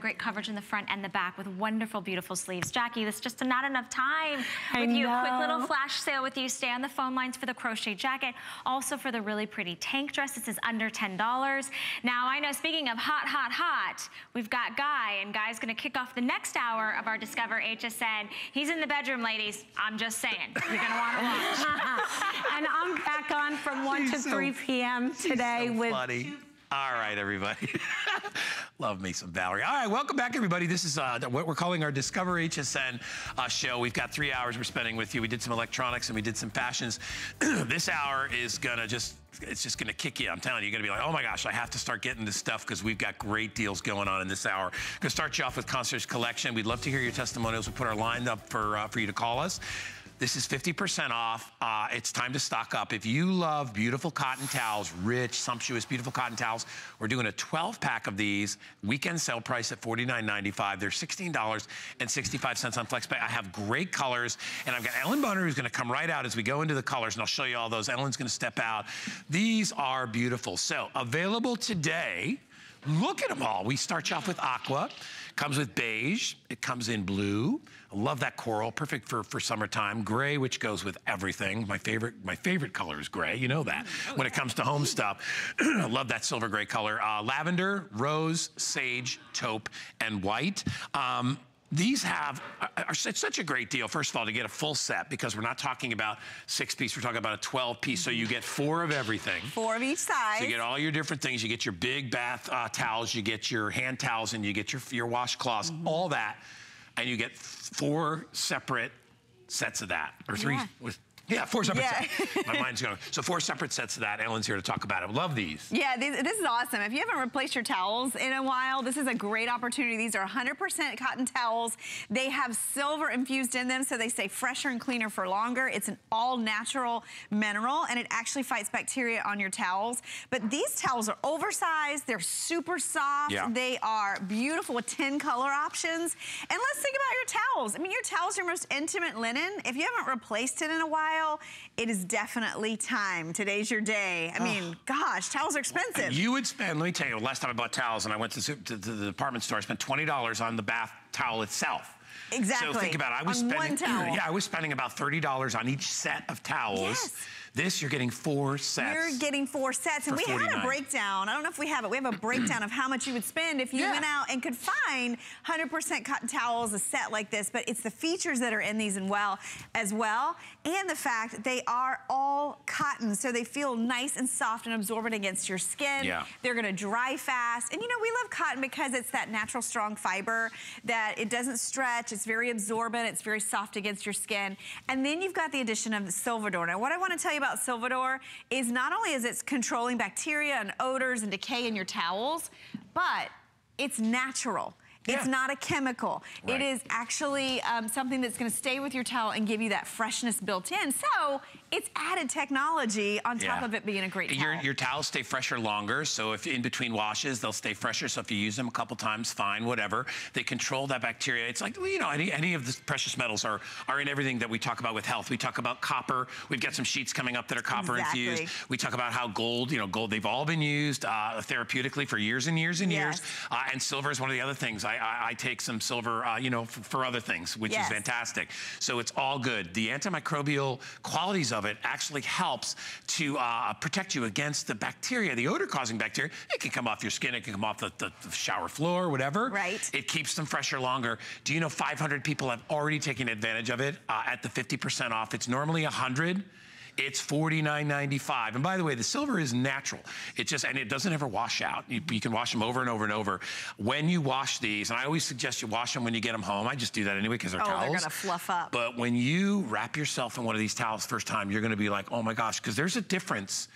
Great coverage in the front and the back with wonderful, beautiful sleeves. Jackie, this is just not enough time I with you. Know. Quick little flash sale with you. Stay on the phone lines for the crochet jacket. Also for the really pretty tank dress. This is under $10. Now, I know, speaking of hot, hot, hot, we've got Guy, and Guy's gonna kick off the next hour of our Discover HSN. He's in the bedroom, ladies. I'm just saying. You're gonna wanna watch. and I'm back on from 1 She's to so, 3 p.m. today so with... Funny. All right, everybody. Love me some Valerie. All right, welcome back, everybody. This is uh, what we're calling our Discover HSN uh, show. We've got three hours we're spending with you. We did some electronics and we did some fashions. this hour is gonna just it's just gonna kick you. I'm telling you, you're gonna be like, oh my gosh, I have to start getting this stuff because we've got great deals going on in this hour. Gonna start you off with Concierge Collection. We'd love to hear your testimonials. We put our line up for, uh, for you to call us. This is 50% off. Uh, it's time to stock up. If you love beautiful cotton towels, rich, sumptuous, beautiful cotton towels, we're doing a 12 pack of these. Weekend sale price at $49.95. They're $16.65 on FlexPay. I have great colors, and I've got Ellen Bunner who's gonna come right out as we go into the colors, and I'll show you all those. Ellen's gonna step out. These are beautiful. So available today, look at them all. We start you off with aqua. Comes with beige, it comes in blue. I love that coral, perfect for, for summertime. Gray, which goes with everything. My favorite, my favorite color is gray, you know that. Oh, when yeah. it comes to home stuff, I love that silver gray color. Uh, lavender, rose, sage, taupe, and white. Um, these have, are, are, it's such a great deal, first of all, to get a full set because we're not talking about six piece, we're talking about a 12 piece. So you get four of everything. Four of each size. So you get all your different things. You get your big bath uh, towels, you get your hand towels, and you get your, your washcloths, mm -hmm. all that. And you get four separate sets of that, or three, yeah. with yeah, four separate yeah. sets. My mind's going. So four separate sets of that. Ellen's here to talk about it. Love these. Yeah, these, this is awesome. If you haven't replaced your towels in a while, this is a great opportunity. These are 100% cotton towels. They have silver infused in them, so they stay fresher and cleaner for longer. It's an all-natural mineral, and it actually fights bacteria on your towels. But these towels are oversized. They're super soft. Yeah. They are beautiful with 10 color options. And let's think about your towels. I mean, your towels are your most intimate linen. If you haven't replaced it in a while, it is definitely time. Today's your day. I mean, gosh, towels are expensive. You would spend, let me tell you, last time I bought towels and I went to, to, to the department store, I spent $20 on the bath towel itself. Exactly. So think about it. I was on spending, yeah, I was spending about $30 on each set of towels. Yes. This, you're getting four sets. You're getting four sets. And we 49. had a breakdown. I don't know if we have it. We have a breakdown of how much you would spend if you yeah. went out and could find 100% cotton towels, a set like this. But it's the features that are in these and well, as well. And the fact they are all cotton. So they feel nice and soft and absorbent against your skin. Yeah. They're going to dry fast. And you know, we love cotton because it's that natural strong fiber that it doesn't stretch. It's very absorbent. It's very soft against your skin. And then you've got the addition of the Silvadur. Now, what I want to tell you about Silvadur is not only is it controlling bacteria and odors and decay in your towels, but it's natural. Yeah. It's not a chemical. Right. It is actually um, something that's gonna stay with your towel and give you that freshness built in. So it's added technology on top yeah. of it being a great towel. Your, your towels stay fresher longer, so if in between washes, they'll stay fresher. So if you use them a couple times, fine, whatever. They control that bacteria. It's like, you know, any, any of the precious metals are, are in everything that we talk about with health. We talk about copper. We've got some sheets coming up that are copper exactly. infused. We talk about how gold, you know, gold, they've all been used uh, therapeutically for years and years and yes. years. Uh, and silver is one of the other things. I, I, I take some silver, uh, you know, for, for, other things, which yes. is fantastic. So it's all good. The antimicrobial qualities of it actually helps to uh, protect you against the bacteria, the odor-causing bacteria. It can come off your skin, it can come off the, the, the shower floor, whatever. Right. It keeps them fresher longer. Do you know 500 people have already taken advantage of it uh, at the 50% off? It's normally 100 it's $49.95. And by the way, the silver is natural. It just, and it doesn't ever wash out. You, you, can wash them over and over and over. When you wash these, and I always suggest you wash them when you get them home. I just do that anyway because they're oh, towels. they're gonna fluff up. But when you wrap yourself in one of these towels first time, you're gonna be like, oh my gosh, because there's a difference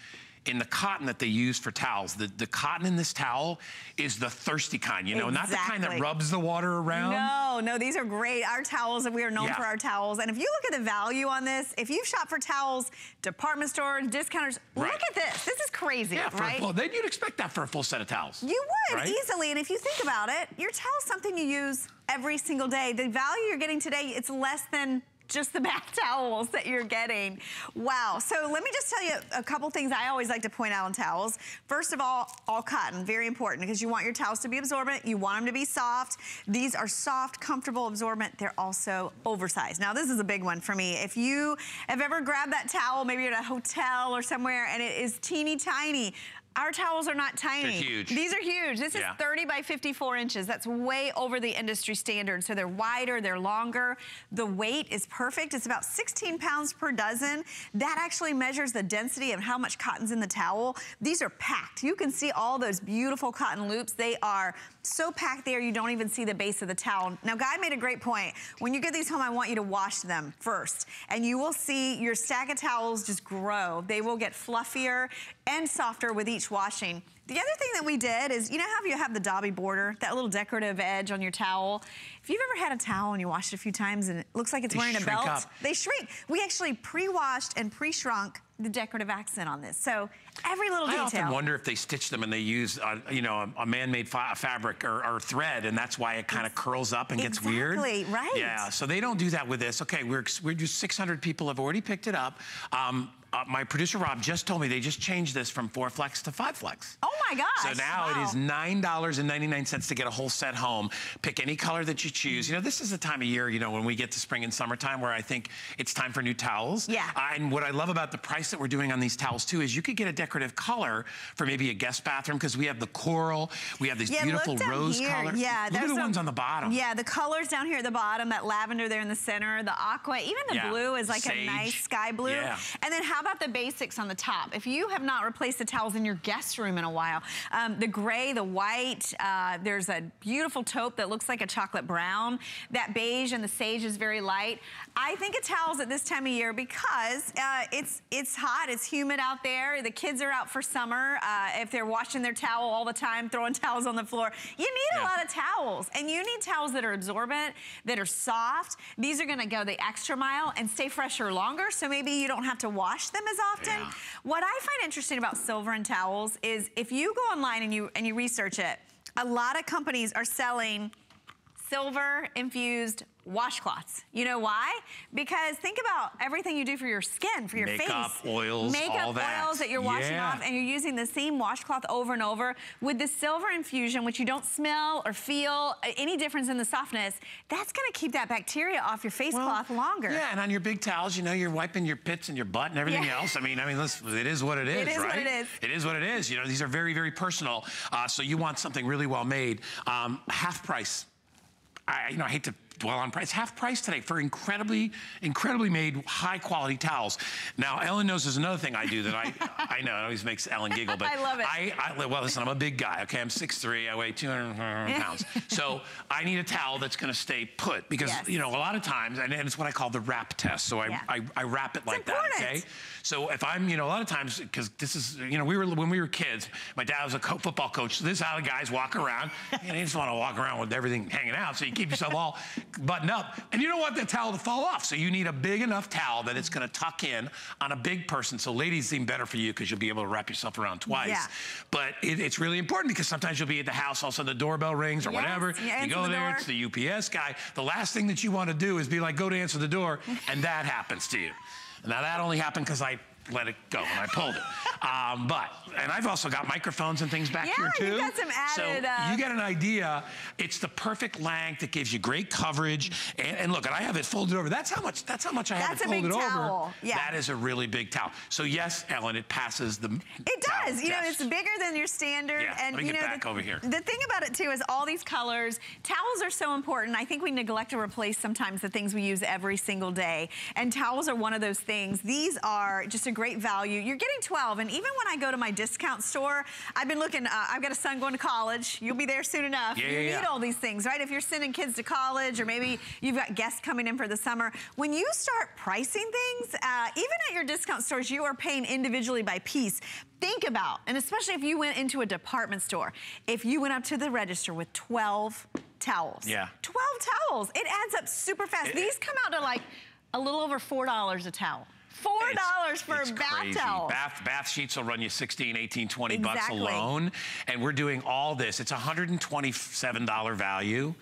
in the cotton that they use for towels. The, the cotton in this towel is the thirsty kind, you know, exactly. not the kind that rubs the water around. No, no, these are great. Our towels, and we are known yeah. for our towels. And if you look at the value on this, if you shop for towels, department stores, discounters, right. look at this. This is crazy, yeah, right? Well, then you'd expect that for a full set of towels. You would, right? easily. And if you think about it, your towel's something you use every single day. The value you're getting today, it's less than just the bath towels that you're getting. Wow. So let me just tell you a couple things I always like to point out on towels. First of all, all cotton, very important because you want your towels to be absorbent. You want them to be soft. These are soft, comfortable, absorbent. They're also oversized. Now, this is a big one for me. If you have ever grabbed that towel, maybe at a hotel or somewhere and it is teeny tiny, our towels are not tiny. They're huge. These are huge. This Yeah. is 30 by 54 inches. That's way over the industry standard. So they're wider, they're longer. The weight is perfect. It's about 16 pounds per dozen. That actually measures the density of how much cotton's in the towel. These are packed. You can see all those beautiful cotton loops. They are so packed there you don't even see the base of the towel. Now, Guy made a great point. When you get these home, I want you to wash them first. And you will see your stack of towels just grow. They will get fluffier and softer with each washing. The other thing that we did is, you know how you have the Dobby border, that little decorative edge on your towel? If you've ever had a towel and you washed it a few times and it looks like it's They wearing a belt, up. they shrink. We actually pre-washed and pre-shrunk the decorative accent on this. So every little detail. I often wonder if they stitch them and they use, uh, you know, a, a man-made fa fabric or, or thread, and that's why it kind of curls up and gets weird. Exactly, right. Yeah, so they don't do that with this. Okay, we're, we're just 600 people have already picked it up. Um, uh, my producer Rob just told me they just changed this from four flex to five flex. Oh my gosh. So now wow. it is $9.99 to get a whole set home. Pick any color that you choose. You know, this is the time of year, you know, when we get to spring and summertime where I think it's time for new towels. Yeah. Uh, and what I love about the price that we're doing on these towels too is you could get a decorative color for maybe a guest bathroom because we have the coral, we have these Yeah, beautiful rose here. colors. Yeah, Look at the ones on the bottom. Yeah, the colors down here at the bottom, that lavender there in the center, the aqua, even the Yeah. blue is like a nice sky blue. Yeah. And then how about the basics on the top? If you have not replaced the towels in your guest room in a while, um, the gray, the white, uh, there's a beautiful taupe that looks like a chocolate brown. That beige and the sage is very light. I think of towels at this time of year because uh, it's it's hot, it's humid out there. The kids are out for summer. Uh, if they're washing their towel all the time, throwing towels on the floor, you need a lot of towels. And you need towels that are absorbent, that are soft. These are gonna go the extra mile and stay fresher longer, so maybe you don't have to wash them as often. Yeah. What I find interesting about silver and towels is if you go online and you and you research it, a lot of companies are selling silver infused washcloths. You know why? Because think about everything you do for your skin, for your Makeup, face. Makeup, oils, Makeup, all that. oils that you're washing Yeah. off and you're using the same washcloth over and over. With the silver infusion, which you don't smell or feel any difference in the softness, that's gonna keep that bacteria off your face cloth longer. Yeah, and on your big towels, you know, you're wiping your pits and your butt and everything Yeah. else. I mean, I mean, it is what it is, It is what right? it is. It is what it is. You know, these are very, very personal. Uh, so you want something really well made. Um, half price. I, you know, I hate to dwell on price. Half price today for incredibly, incredibly made, high quality towels. Now, Ellen knows there's another thing I do that I, I know, it always makes Ellen giggle, but I love it. I, I, well, listen, I'm a big guy, okay? I'm 6'3", I weigh 200 pounds. so I need a towel that's gonna stay put because, Yes. you know, a lot of times, and it's what I call the wrap test. So I, Yeah. I, I wrap it like that, important. okay? So if I'm, you know, a lot of times, because this is, you know, we were when we were kids, my dad was a co- football coach. So this is how the guys walk around. and you just want to walk around with everything hanging out, so you keep yourself all buttoned up. And you don't want the towel to fall off, so you need a big enough towel that it's going to tuck in on a big person. So ladies, seem better for you because you'll be able to wrap yourself around twice. Yeah. But it, it's really important because sometimes you'll be at the house, all of a sudden the doorbell rings or Yes, whatever. you You go the there, door. it's the UPS guy. The last thing that you want to do is be like, go to answer the door, and that happens to you. Now that only happened because I let it go and I pulled it. Um, but, and I've also got microphones and things back Yeah, here too. Yeah, you've got some added, So uh, you get an idea. It's the perfect length. It gives you great coverage. And, and look, and I have it folded over. That's how much. That's how much I have That's it a big folded over. towel. Yeah. That is a really big towel. So yes, Ellen, it passes the. It does. You know, it's bigger than your standard. Yeah, and let me you get know, back the, over here. The thing about it too is all these colors. Towels are so important. I think we neglect to replace sometimes the things we use every single day. And towels are one of those things. These are just a great value. You're getting 12, and even when I go to my discount store, I've been looking. Uh, I've got a son going to college. You'll be there soon enough. Yeah, you yeah, need yeah. all these things, right? If you're sending kids to college, or maybe you've got guests coming in for the summer, when you start pricing things, uh, even at your discount stores, you are paying individually by piece. Think about, and especially if you went into a department store, if you went up to the register with 12 towels. Yeah. 12 towels. It adds up super fast. It- These come out to like a little over $4 a towel. $4 It's- for a bath crazy. towel. Bath, bath sheets will run you 16, 18, 20 bucks alone. And we're doing all this. It's a $127 value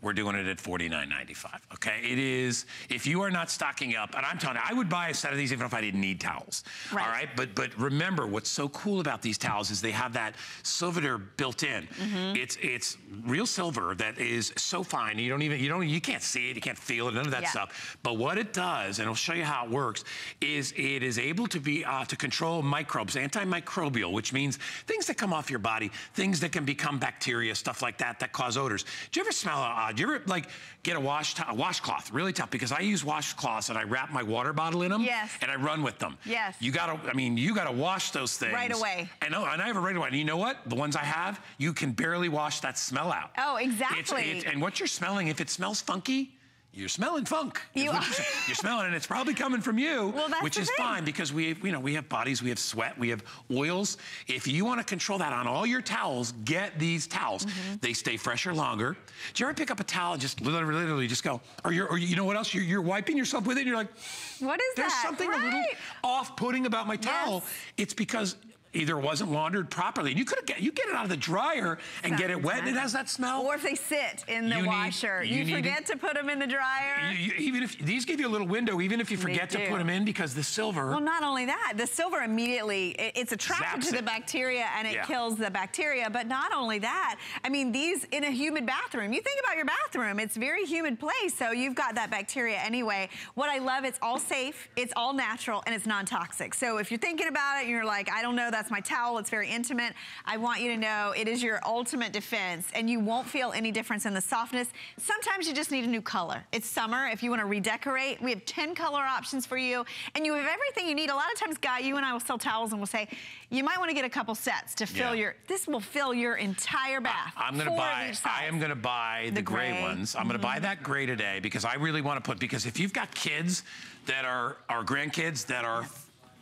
we're doing it at $49.95, okay? It is, if you are not stocking up, and I'm telling you, I would buy a set of these even if I didn't need towels, Right. all right? But but remember, what's so cool about these towels is they have that silver built in. Mm-hmm. It's it's real silver that is so fine, you don't even, you don't, you can't see it, you can't feel it, none of that Yeah. stuff. But what it does, and I'll show you how it works, is it is able to be, uh, to control microbes, antimicrobial, which means things that come off your body, things that can become bacteria, stuff like that, that cause odors. Do you ever smell, uh, do you ever like get a wash, a washcloth, really tough, because I use washcloths and I wrap my water bottle in them. Yes. And I run with them. Yes. You gotta, I mean, you gotta wash those things. Right away. And, oh, and I have a right away. And you know what? The ones I have, you can barely wash that smell out. Oh, It's- exactly. it's- and what you're smelling, if it smells funky, you're smelling funk. You are. You're, smelling, and it's probably coming from you, Well, that's which is thing. fine because we, you know, we have bodies, we have sweat, we have oils. If you want to control that on all your towels, get these towels. Mm-hmm. They stay fresher longer. Do you ever pick up a towel and just literally, literally just go, or you're, or you know what else? You're, you're wiping yourself with it, and you're like, What is that? there's that? something a little off-putting about my towel. Yes. It's because either it wasn't laundered properly. You could get you get it out of the dryer and get it wet, and it has that smell. Or if they sit in the You need- washer, you you, forget to put them in the dryer. You- even if these give you a little window, even if you forget to put them in, because the silver. Well, not only that, the silver immediately, it- it's attracted to the it. bacteria and it Yeah. kills the bacteria. But not only that, I mean, these in a humid bathroom, you think about your bathroom, it's a very humid place, so you've got that bacteria anyway. What I love, it's all safe, it's all natural, and it's non-toxic. So if you're thinking about it and you're like, I don't know, that's my towel, it's very intimate, I want you to know it is your ultimate defense and you won't feel any difference in the softness. Sometimes you just need a new color. It's summer, if you wanna redecorate, we have 10 color options for you and you have everything you need. A lot of times, Guy, you and I will sell towels and we'll say, you might wanna get a couple sets to fill Yeah. your, this will fill your entire bath. I'm gonna buy. each I am gonna buy the, The gray, gray. Mm-hmm. ones. I'm gonna buy that gray today because I really want to put because if you've got kids that are our grandkids that are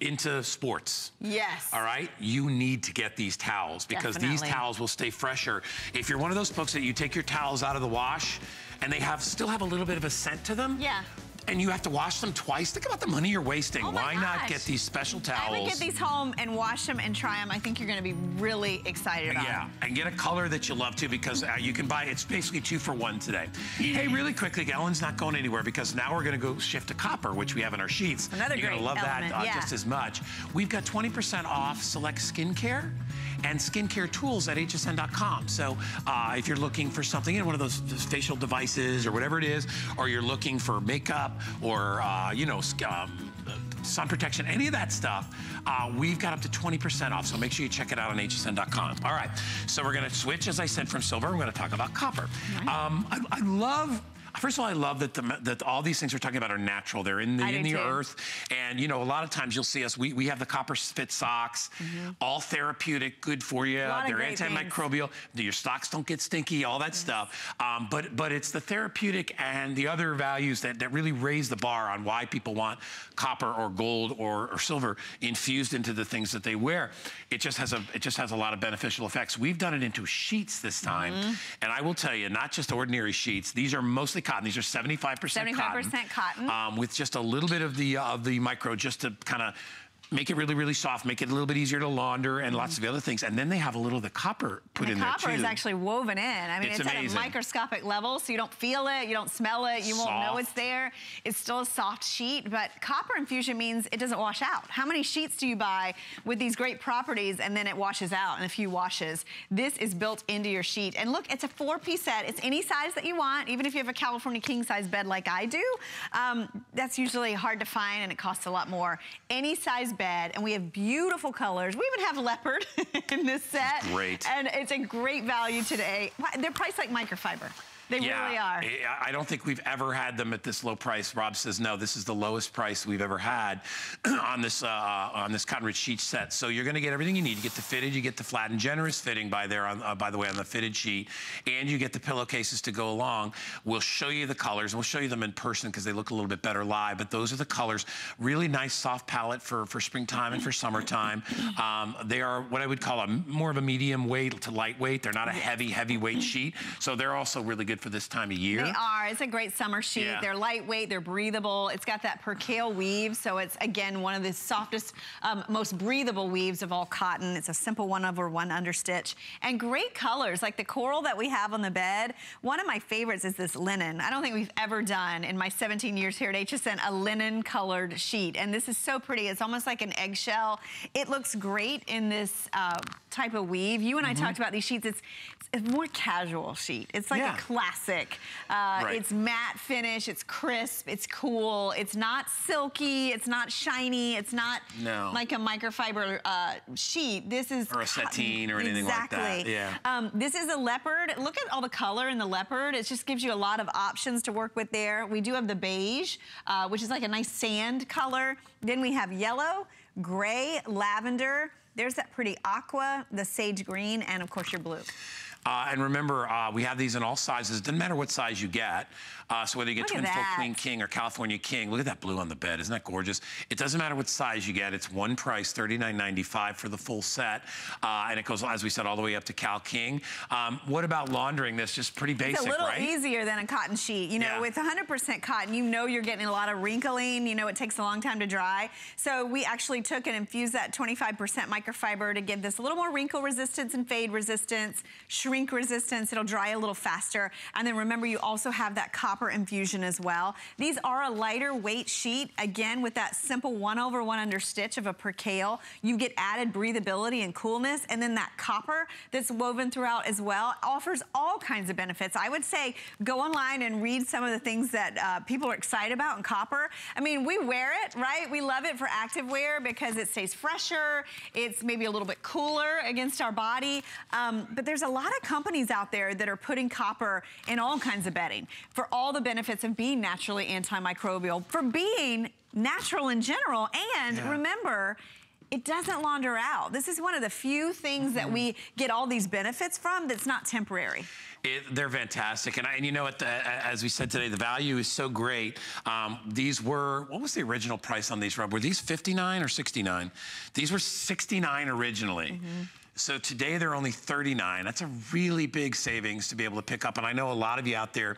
into sports. Yes. All right, you need to get these towels because these towels will stay fresher. If you're one of those folks that you take your towels out of the wash and they have still have a little bit of a scent to them. Yeah. And you have to wash them twice. Think about the money you're wasting. Oh Why not get these special towels? I would get these home and wash them and try them. I think you're gonna be really excited about Yeah, them. and get a color that you love too because uh, you can buy, it's basically two for one today. hey, really quickly, Ellen's not going anywhere because now we're gonna go shift to copper, which we have in our sheets. Another You're great gonna love element, that uh, yeah. just as much. We've got 20% off select skincare and skincare tools at hsn.com. So uh, if you're looking for something, you know, one of those facial devices or whatever it is, or you're looking for makeup or, uh, you know, um, sun protection, any of that stuff, uh, we've got up to 20% off. So make sure you check it out on hsn.com. All right, so we're gonna switch, as I said, from silver. We're gonna talk about copper. Um, I, I love. First of all, I love that the, that all these things we're talking about are natural. They're in the I in the too. earth, and you know a lot of times you'll see us. We, we have the Copper Fit socks, all therapeutic, good for you. They're great things. antimicrobial. Your socks don't get stinky, all that stuff. Um, but but it's the therapeutic and the other values that, that really raise the bar on why people want copper or gold or, or silver infused into the things that they wear. It just has a it just has a lot of beneficial effects. We've done it into sheets this time, Mm-hmm. and I will tell you, not just ordinary sheets. These are mostly cotton. These are 75% cotton. 75% cotton. um, with just a little bit of the uh, of the micro, just to kind of make it really, really soft, make it a little bit easier to launder, and lots of the other things. And then they have a little of the copper put the in copper there too. Copper is actually woven in. I mean, It's it's, at a microscopic level, so you don't feel it, you don't smell it, you won't know it's there. It's still a soft sheet, but copper infusion means it doesn't wash out. How many sheets do you buy with these great properties and then it washes out in a few washes? This is built into your sheet. And look, it's a four-piece set. It's any size that you want, even if you have a California king-size bed like I do. Um, that's usually hard to find and it costs a lot more. Any size bed, and we have beautiful colors. We even have leopard in this set. Great. And it's a great value today. They're priced like microfiber. They really are. I- don't think we've ever had them at this low price. Rob says no. This is the lowest price we've ever had on this uh, on this cotton rich sheet set. So you're going to get everything you need. You get the fitted, you get the flat and generous fitting by there. On, uh, by the way, on the fitted sheet, and you get the pillowcases to go along. We'll show you the colors. We'll show you them in person because they look a little bit better live. But those are the colors. Really nice soft palette for for springtime and for summertime. Um, they are what I would call a more of a medium weight to lightweight. They're not a heavy heavyweight sheet. So they're also really good good for this time of year. They are. It's a great summer sheet. Yeah. They're lightweight. They're breathable. It's got that percale weave, so it's again one of the softest, um, most breathable weaves of all cotton. It's a simple one over one understitch, and great colors like the coral that we have on the bed. One of my favorites is this linen. I don't think we've ever done in my 17 years here at HSN a linen colored sheet, and this is so pretty. It's almost like an eggshell. It looks great in this uh, type of weave. You and I talked about these sheets. It's, it's a more casual sheet. It's like Mm-hmm. Yeah. a classic. Uh, Right. It's matte finish. It's crisp. It's cool. It's not silky. It's not shiny. It's not No. like a microfiber uh, sheet. This is Or a sateen or anything like that. Exactly. Yeah. Um, this is a leopard. Look at all the color in the leopard. It just gives you a lot of options to work with there. We do have the beige, uh, which is like a nice sand color. Then we have yellow, gray, lavender. There's that pretty aqua, the sage green, and of course your blue. Uh, and remember, uh, we have these in all sizes. It doesn't matter what size you get. Uh, so whether you get Look twin full queen king or California king, look at that blue on the bed. Isn't that gorgeous? It doesn't matter what size you get. It's one price, $39.95 for the full set. Uh, and it goes, as we said, all the way up to Cal King. Um, what about laundering this? Just pretty basic, It's a little right? easier than a cotton sheet. You know, Yeah. with 100% cotton, you know you're getting a lot of wrinkling. You know, it takes a long time to dry. So we actually took and infused that 25% microfiber to give this a little more wrinkle resistance and fade resistance, shrink resistance. It'll dry a little faster. And then remember, you also have that copper infusion as well. These are a lighter weight sheet. Again, with that simple one over one under stitch of a percale, you get added breathability and coolness. And then that copper that's woven throughout as well offers all kinds of benefits. I would say go online and read some of the things that uh, people are excited about in copper. I mean, we wear it, right? We love it for active wear because it stays fresher. It's maybe a little bit cooler against our body. Um, but there's a lot of companies out there that are putting copper in all kinds of bedding for all the benefits of being naturally antimicrobial, for being natural in general. And Yeah. remember, it doesn't launder out. This is one of the few things that we get all these benefits from that's not temporary. It, they're fantastic, and, I, and you know what? As we said today, the value is so great. Um, these were what was the original price on these? Rob? Were these fifty nine or sixty nine? These were sixty nine originally. So today they're only 39. That's a really big savings to be able to pick up. And I know a lot of you out there,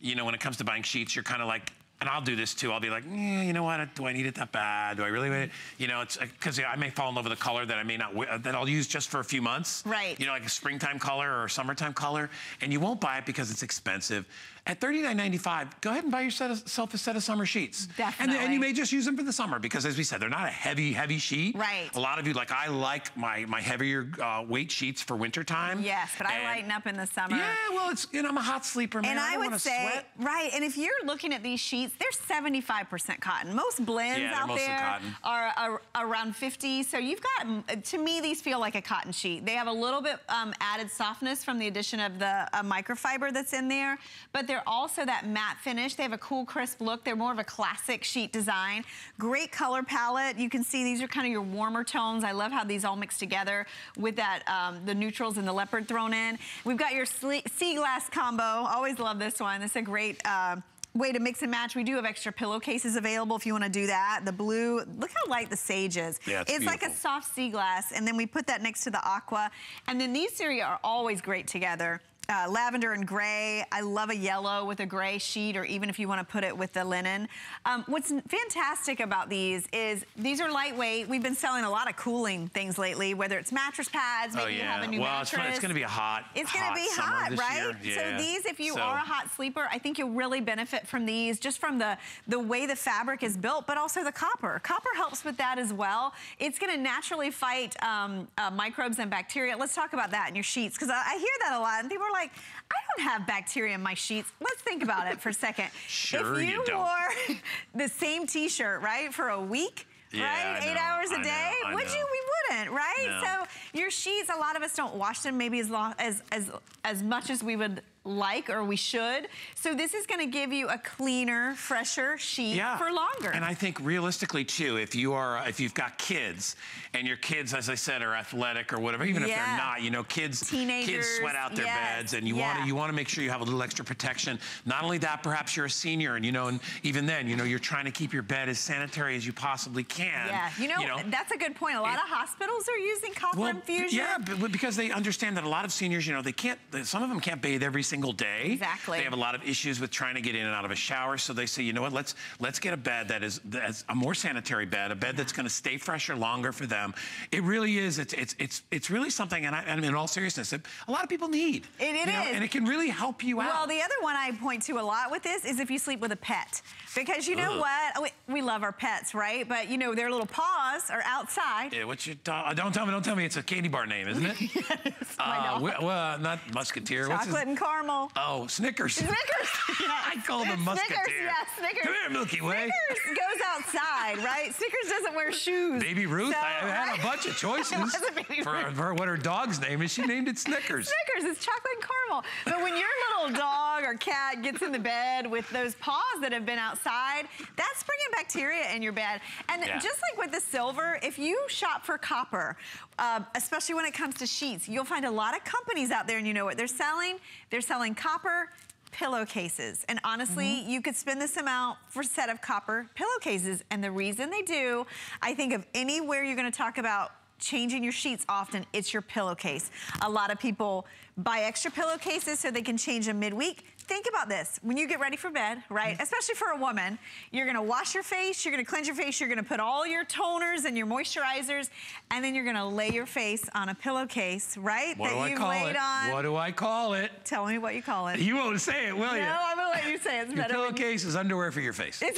you know, when it comes to buying sheets, you're kind of like, and I'll do this too. I'll be like, yeah, you know what? Do I need it that bad? Do I really need it? You know, it's uh, because I may fall in love with a color that I may not, uh, that I'll use just for a few months. Right. You know, like a springtime color or a summertime color, and you won't buy it because it's expensive. At $39.95, go ahead and buy yourself a set of summer sheets. And, and you may just use them for the summer because, as we said, they're not a heavy, heavy sheet. Right. A lot of you, like, I like my, my heavier uh, weight sheets for wintertime. Yes, but I lighten up in the summer. Yeah, well, it's, you know, I'm a hot sleeper, man. And I, I, don't would say, sweat. right, and if you're looking at these sheets, they're 75% cotton. Most blends Yeah, out there cotton. Are, are around 50. So you've got, mm, to me, these feel like a cotton sheet. They have a little bit um, added softness from the addition of the uh, microfiber that's in there, but they're also that matte finish. They have a cool, crisp look. They're more of a classic sheet design. Great color palette. You can see these are kind of your warmer tones. I love how these all mix together with that, um, the neutrals and the leopard thrown in. We've got your sea glass combo. Always love this one. It's a great, uh, way to mix and match. We do have extra pillowcases available if you want to do that. The blue, look how light the sage is. Yeah, it's it's like a soft sea glass, and then we put that next to the aqua. And then these three are always great together. Uh, lavender and gray. I love a yellow with a gray sheet, or even if you want to put it with the linen. Um, what's fantastic about these is these are lightweight. We've been selling a lot of cooling things lately, whether it's mattress pads, maybe Oh, you yeah. have a new well, it's, mattress. fun- it's going to be a hot, It's going to be hot, right? year. So these, if you So- are a hot sleeper, I think you'll really benefit from these just from the, the way the fabric is built, but also the copper. Copper helps with that as well. It's going to naturally fight um, uh, microbes and bacteria. Let's talk about that in your sheets because I, I hear that a lot and people are like, I don't have bacteria in my sheets. Let's think about it for a second. Sure if you you, wore the same t-shirt, right, for a week, Yeah, right? I Eight know, hours a I day, know, would know. you? We wouldn't, right? No. So your sheets, a lot of us don't wash them maybe as long as as as much as we would like or we should. So this is going to give you a cleaner, fresher sheet yeah. for longer. And I think realistically too, if you are if you've got kids and your kids, as I said, are athletic or whatever, even if they're not, you know, kids Teenagers, kids sweat out their yes, beds, and you yeah. want to you want to make sure you have a little extra protection. Not only that, perhaps you're a senior, and you know, and even then, you know, you're trying to keep your bed as sanitary as you possibly can. yeah, you know, that's a good point. A lot it- of hospitals are using copper well, infusion. yeah, because they understand that a lot of seniors, you know, they can't. Some of them can't bathe every single single day. Exactly. They have a lot of issues with trying to get in and out of a shower. So they say, you know what, let's let's get a bed that is that's a more sanitary bed, a bed that's going to stay fresher longer for them. It really is. It's it's it's it's really something, and I, I mean, in all seriousness, it, a lot of people need. It- it you know, is. and it can really help you out. Well, the other one I point to a lot with this is if you sleep with a pet. Because you know Ugh. what? We, we love our pets, right? But you know, their little paws are outside. Yeah, what's your dog? Don't tell me, don't tell me it's a candy bar name, isn't it? my uh, wi- well, not Musketeer. Chocolate and caramel. Oh, Snickers. Snickers. I call them Musketeer. Snickers, yeah, Snickers. Come here, Milky Way. Snickers goes outside, right? Snickers doesn't wear shoes. Baby Ruth, So, I I had a bunch of choices It wasn't Baby for, for what her dog's name is. She named it Snickers. Snickers, it's chocolate and caramel. But when your little dog or cat gets in the bed with those paws that have been outside, that's bringing bacteria in your bed. And Yeah. just like with the silver, if you shop for copper, uh, especially when it comes to sheets, you'll find a lot of companies out there and you know what they're selling? They're selling copper pillowcases. And honestly, Mm-hmm. you could spend this amount for a set of copper pillowcases. And the reason they do, I think of anywhere you're gonna talk about changing your sheets often, it's your pillowcase. A lot of people buy extra pillowcases so they can change them midweek. Think about this. When you get ready for bed, right, Mm-hmm. especially for a woman, you're gonna wash your face, you're gonna cleanse your face, you're gonna put all your toners and your moisturizers, and then you're gonna lay your face on a pillowcase, right? What that do I you've call laid it? on. What do I call it? Tell me what you call it. You won't say it, will you? No, I'm gonna let you say it. it's Your when you- pillowcase is underwear for your face.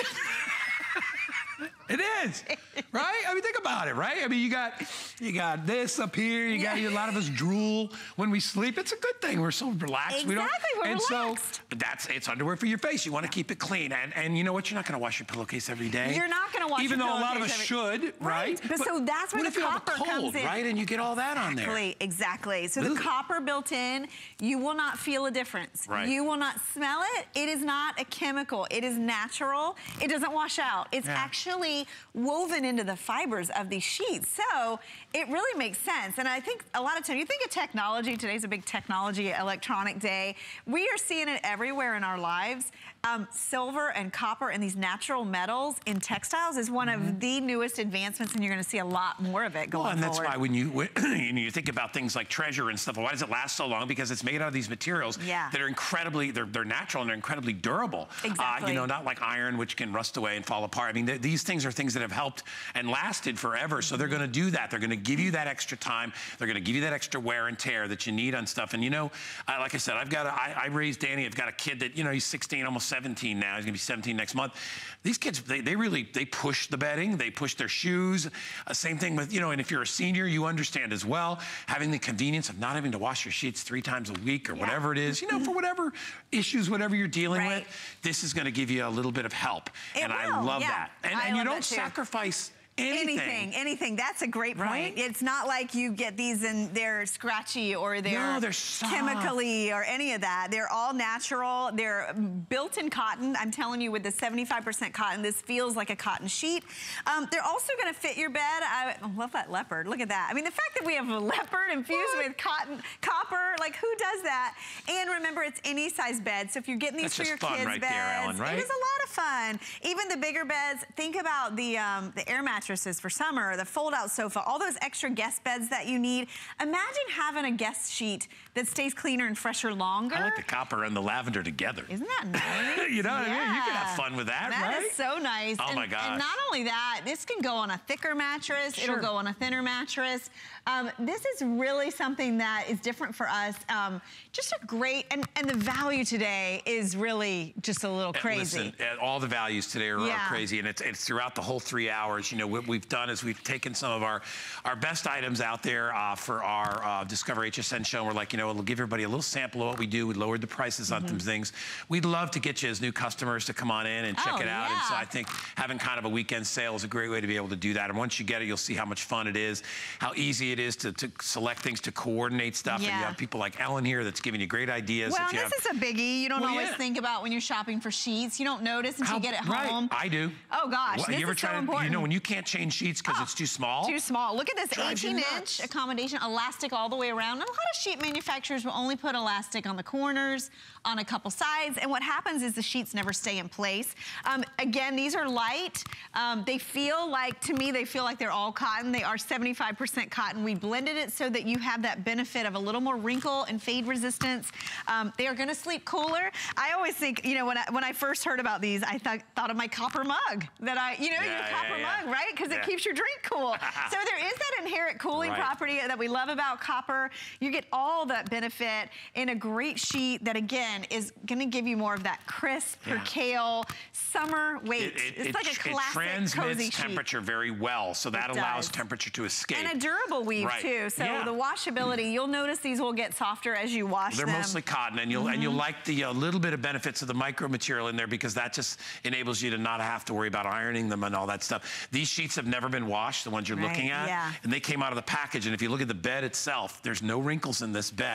It's right? I mean, think about it, right? I mean, you got you got this up here. You got a lot of us drool when we sleep. It's a good thing. We're so relaxed. We don't, Exactly, we're and relaxed. so that's it's underwear for your face. You want to keep it clean, and and you know what? You're not going to wash your pillowcase every day. You're not gonna wash even though a lot of us should, Right, right? but so that's where what the if you have a copper cold, comes in. right? And you get all that on there. Exactly, exactly. So the copper built in, you will not feel a difference. Right. You will not smell it. It is not a chemical. It is natural. It doesn't wash out. It's Yeah. actually woven into the fibers of these sheets. So it really makes sense. And I think a lot of times, you think of technology, today's a big technology electronic day. We are seeing it everywhere in our lives. Um, silver and copper and these natural metals in textiles is one of the newest advancements and you're gonna see a lot more of it going Mm-hmm. Well, and that's forward. why when you when, you, know, you think about things like treasure and stuff, why does it last so long? Because it's made out of these materials Yeah. that are incredibly, they're, they're natural and they're incredibly durable. Uh, Exactly. you know, not like iron, which can rust away and fall apart. I mean, th- these things are things that have helped and lasted forever. So they're going to do that. They're going to give you that extra time. They're going to give you that extra wear and tear that you need on stuff. And you know, I, like I said, I've got a, I, I raised Danny. I've got a kid that you know he's 16, almost 17 now. He's going to be 17 next month. These kids, they, they really they push the bedding. They push their shoes. Uh, same thing with you know. And if you're a senior, you understand as well having the convenience of not having to wash your sheets three times a week or Yeah. whatever it is. You know, for whatever issues, whatever you're dealing Right. with, this is going to give you a little bit of help. It and I love yeah. that. And, I and you don't sacrifice anything. Anything, anything. That's a great point. Right? It's not like you get these and they're scratchy or they're, No, they're chemically or any of that. They're all natural. They're built in cotton. I'm telling you, with the 75% cotton, this feels like a cotton sheet. Um, they're also going to fit your bed. I, I love that leopard. Look at that. I mean, the fact that we have a leopard infused with cotton, copper, like who does that? And remember, it's any size bed. So if you're getting these That's for your kids' right beds, there, Ellen, right? it is a lot of fun. Even the bigger beds, think about the um, the air mattresses for summer, the fold-out sofa, all those extra guest beds that you need. Imagine having a guest sheet that stays cleaner and fresher longer. I like the copper and the lavender together. Isn't that nice? you know what I mean? You can have fun with that, That right? is so nice. Oh and, my gosh. And not only that, this can go on a thicker mattress. Sure. It'll go on a thinner mattress. Um, this is really something that is different for us. Um, just a great, and, and the value today is really just a little crazy. Listen, all the values today are, are crazy, and it's, it's throughout the whole three hours. You know, what we've done is we've taken some of our, our best items out there uh, for our uh, Discover HSN show. and We're like, you know, we'll give everybody a little sample of what we do. We lowered the prices on Mm-hmm. some things. We'd love to get you as new customers to come on in and check Oh, it out. And so. I think having kind of a weekend sale is a great way to be able to do that. And once you get it, you'll see how much fun it is, how easy it is to, to select things, to coordinate stuff. And you have people like Ellen here that's giving you great ideas. Well, If you this have- is a biggie. You don't Well, always yeah. think about when you're shopping for sheets. You don't notice until How- you get it right, home. I do. Oh gosh, What, this you ever is try so to, important. You know when you can't change sheets because Oh, it's too small? Too small. Look at this 18-inch accommodation, elastic all the way around. And a lot of sheet manufacturers will only put elastic on the corners, on a couple sides. And what happens is the sheets never stay in place. Um, again, these are light. Um, they feel like, to me, they feel like they're all cotton. They are 75% cotton. We blended it so that you have that benefit of a little more wrinkle and fade resistance. Um, they are gonna sleep cooler. I always think, you know, when I, when I first heard about these, I thought, thought of my copper mug that I, you know, Yeah, your yeah, copper yeah. mug, right? Because it keeps your drink cool. so there is that inherent cooling Right. property that we love about copper. You get all that benefit in a great sheet that again is gonna give you more of that crisp, Yeah. percale, summer weight. It, it, it's it, like a it classic transmits cozy sheet. temperature very well, so that allows temperature to escape. And a durable weave Right. too. So Yeah. the washability, you'll notice these will get softer as you wash them. They're mostly cotton, and you'll and you'll Mm-hmm. like the uh, little bit of benefits of the micro material in there because that just enables you to not have to worry about ironing them and all that stuff. These sheets have never been washed, the ones you're Right, looking at, yeah. and they came out of the package. And if you look at the bed itself, there's no wrinkles in this bed.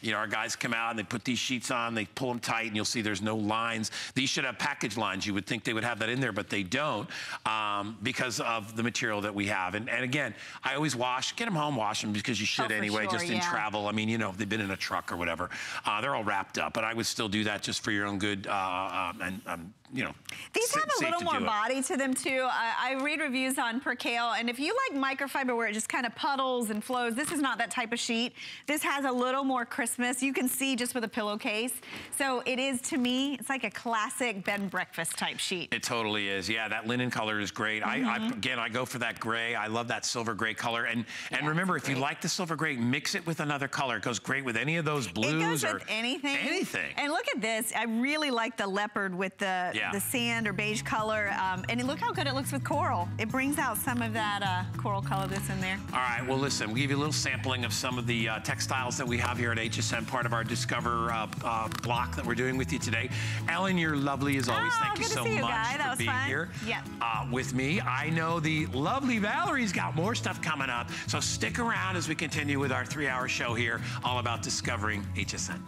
You know, our guys come out and they put these sheets on, they pull them tight, and you'll see there's no lines. These should have package lines. You would think they would have that in there, but they don't um, because of the material that we have. And, and again, I always wash, get them home, wash them because you should Oh, anyway, sure, just in yeah. travel. I mean, you know, if they've been in a truck or whatever, uh, they're all wrapped up. But I would still do that just for your own good, uh, um, and um, you know. These have a little more it. body to them too. I, I read reviews on Percale, and if you like microfiber where it just kind of puddles and flows, this is not that type of sheet. This has a little more Christmas. You can see just with a pillowcase. So it is, to me, it's like a classic bed and breakfast type sheet. It totally is. Yeah, that linen color is great. I, Mm-hmm. I again, I go for that gray. I love that silver gray color. And and Yeah, remember, if you like the silver gray, mix it with another color. It goes great with any of those It blues goes or with anything. Anything. And look at this. I really like the leopard with the, Yeah. The sand or beige color. Um, and look how good it looks with coral. It brings out some of that uh, coral color that's in there. All right, well, listen, we'll give you a little sampling of some of the uh, textiles that we have here at HSN, part of our Discover uh, uh, block that we're doing with you today. Ellen, you're lovely as always. Oh, Thank you so you, much Guy. For being fun. here Yep. uh, with me. I know the lovely Valerie's got more stuff coming up, so stick around as we continue with our three-hour show here, all about discovering HSN.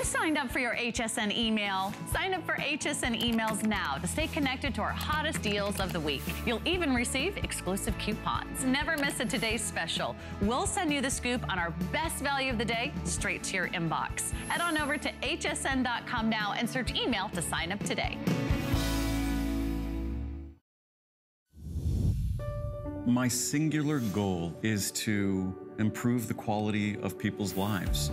You signed up for your HSN email? Sign up for HSN emails now to stay connected to our hottest deals of the week. You'll even receive exclusive coupons. Never miss a today's special. We'll send you the scoop on our best value of the day straight to your inbox. Head on over to hsn.com now and search email to sign up today. My singular goal is to improve the quality of people's lives.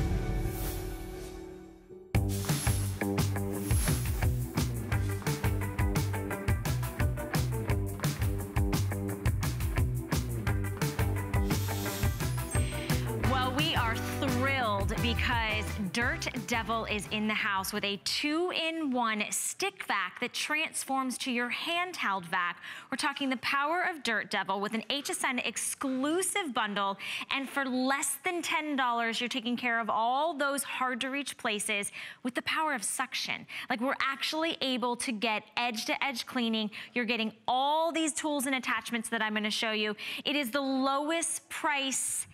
Dirt Devil is in the house with a two-in-one stick vac that transforms to your handheld vac. We're talking the power of Dirt Devil with an HSN exclusive bundle. And for less than $10, you're taking care of all those hard-to-reach places with the power of suction. Like we're actually able to get edge-to-edge cleaning. You're getting all these tools and attachments that I'm gonna show you. It is the lowest price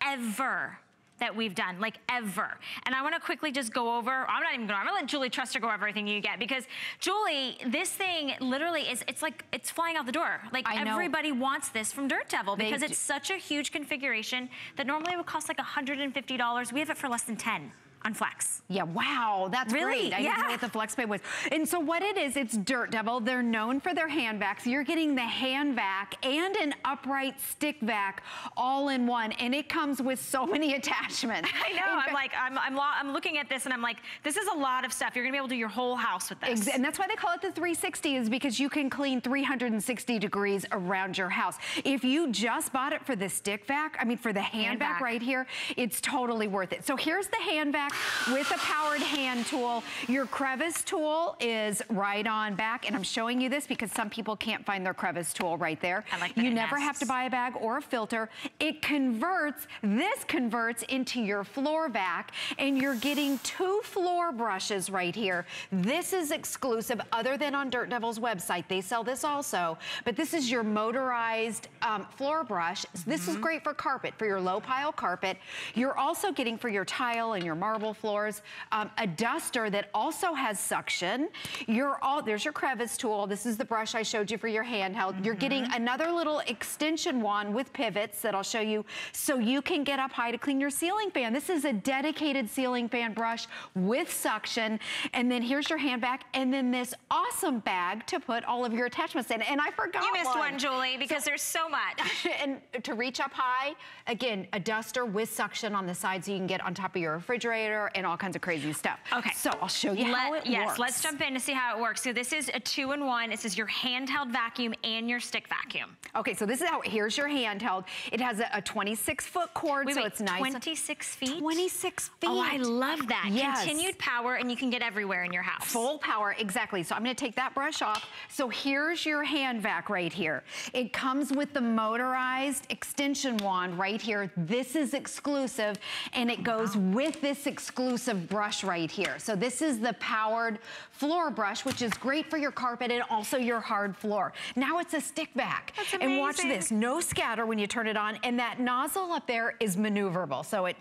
ever that we've done, like ever. And I wanna quickly just go over, I'm not even gonna, I'm gonna let Julie trust Truster go over everything you get because Julie, this thing literally is, it's like, it's flying out the door. Like I know. everybody wants this from Dirt Devil They because do. it's such a huge configuration that normally would cost like $150. We have it for less than 10 on Flex. Yeah, wow, that's Really? great. I didn't know what the Flex Pay was. And so what it is, it's Dirt Devil. They're known for their hand vacs. You're getting the hand vac and an upright stick vac all in one. And it comes with so many attachments. I know, In I'm like, I'm, I'm, I'm looking at this and I'm like, this is a lot of stuff. You're gonna be able to do your whole house with this. And that's why they call it the 360 is because you can clean 360 degrees around your house. If you just bought it for the stick vac, I mean for the hand, Hand vac vac. right here, it's totally worth it. So here's the hand vac with a powered hand tool. Your crevice tool is right on back, and I'm showing you this because some people can't find their crevice tool right there. I like that You never have to buy a bag or a filter. It converts, this converts into your floor vac, and you're getting two floor brushes right here. This is exclusive, other than on Dirt Devil's website. They sell this also, but this is your motorized um, floor brush. So This Mm-hmm. is great for carpet, for your low pile carpet. You're also getting for your tile and your marble floors, um, a duster that also has suction. You're all, there's your crevice tool. This is the brush I showed you for your handheld. You're getting Mm-hmm. another little extension wand with pivots that I'll show you so you can get up high to clean your ceiling fan. This is a dedicated ceiling fan brush with suction. And then here's your hand vac and then this awesome bag to put all of your attachments in. And I forgot You missed one, Julie, because there's so much. and to reach up high, again, a duster with suction on the side so you can get on top of your refrigerator and all kinds of crazy stuff. Okay. So I'll show you how Let- it yes, works. let's jump in to see how it works. So this is a two-in-one. This is your handheld vacuum and your stick vacuum. Okay, so this is how, here's your handheld. It has a, a 26 foot cord, Wait, so wait, it's nice. 26 feet? 26 feet. Oh, I love that. Yes. Continued power, and you can get everywhere in your house. Full power, exactly. So I'm gonna take that brush off. So here's your hand vac right here. It comes with the motorized extension wand right here. This is exclusive, and it goes with this exclusive brush right here. So this is the powered floor brush, which is great for your carpet and also your hard floor. Now it's a stick back. And watch this, no scatter when you turn it on, and that nozzle up there is maneuverable. So it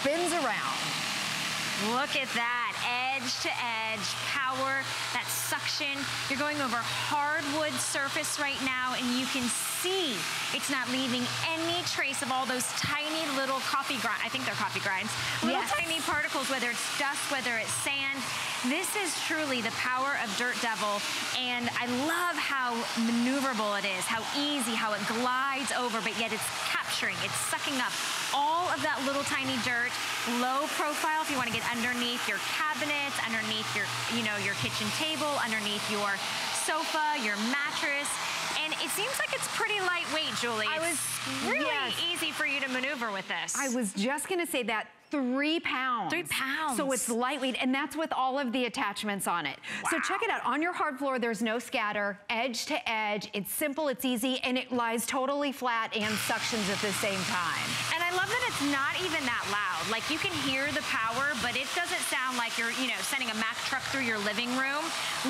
spins around. Look at that, edge to edge, power, that suction. You're going over hardwood surface right now and you can see it's not leaving any trace of all those tiny little coffee grind, I think they're coffee grinds, little Yes. tiny particles, whether it's dust, whether it's sand. This is truly the power of Dirt Devil and I love how maneuverable it is, how easy, how it glides over, but yet it's capturing, it's sucking up all of that little tiny dirt, low profile if you want to get underneath your cabinets, underneath your, you know, your kitchen table, underneath your sofa, your mattress. And it seems like it's pretty lightweight, Julie. I was- really yes. easy for you to maneuver with this. I was just gonna say that. Three pounds. Three pounds. So it's lightweight, and that's with all of the attachments on it. So check it out. On your hard floor, there's no scatter, edge to edge. It's simple, it's easy, and it lies totally flat and suctions at the same time. And I love that it's not even that loud. Like you can hear the power, but it doesn't sound like you're, you know, sending a Mack truck through your living room.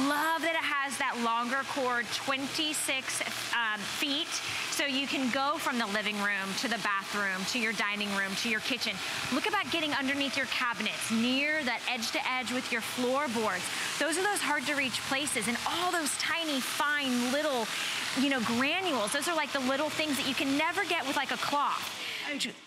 Love that it has that longer cord, 26 um, feet. So you can go from the living room to the bathroom, to your dining room, to your kitchen. Look getting underneath your cabinets, near that edge to edge with your floorboards. Those are those hard to reach places and all those tiny, fine little, you know, granules. Those are like the little things that you can never get with like a cloth.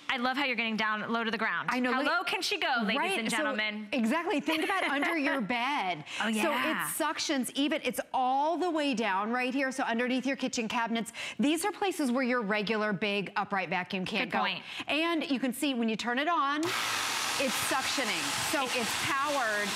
I love how you're getting down low to the ground. I know. How low can she go, ladies Right, and so- gentlemen? exactly. Think about under your bed. Oh, yeah. So it suctions even, it's all the way down right here. So underneath your kitchen cabinets, these are places where your regular big upright vacuum can't Good go. point. And you can see when you turn it on, it's suctioning. So it's powered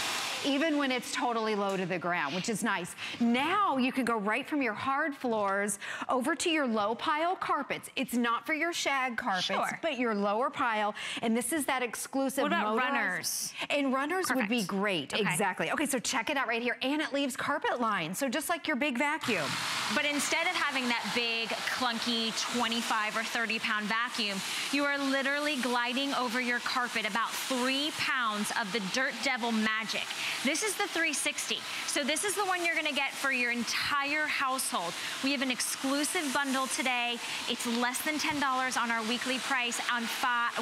even when it's totally low to the ground, which is nice. Now you can go right from your hard floors over to your low pile carpets. It's not for your shag carpets, Sure. but your lower pile. And this is that exclusive What about motorized- runners? And runners would be great, Okay. exactly. Okay, so check it out right here. And it leaves carpet lines, so just like your big vacuum. But instead of having that big, clunky 25 or 30 pound vacuum, you are literally gliding over your carpet about three pounds of the Dirt Devil magic. This is the 360. So this is the one you're gonna get for your entire household. We have an exclusive bundle today. It's less than $10 on our weekly price, on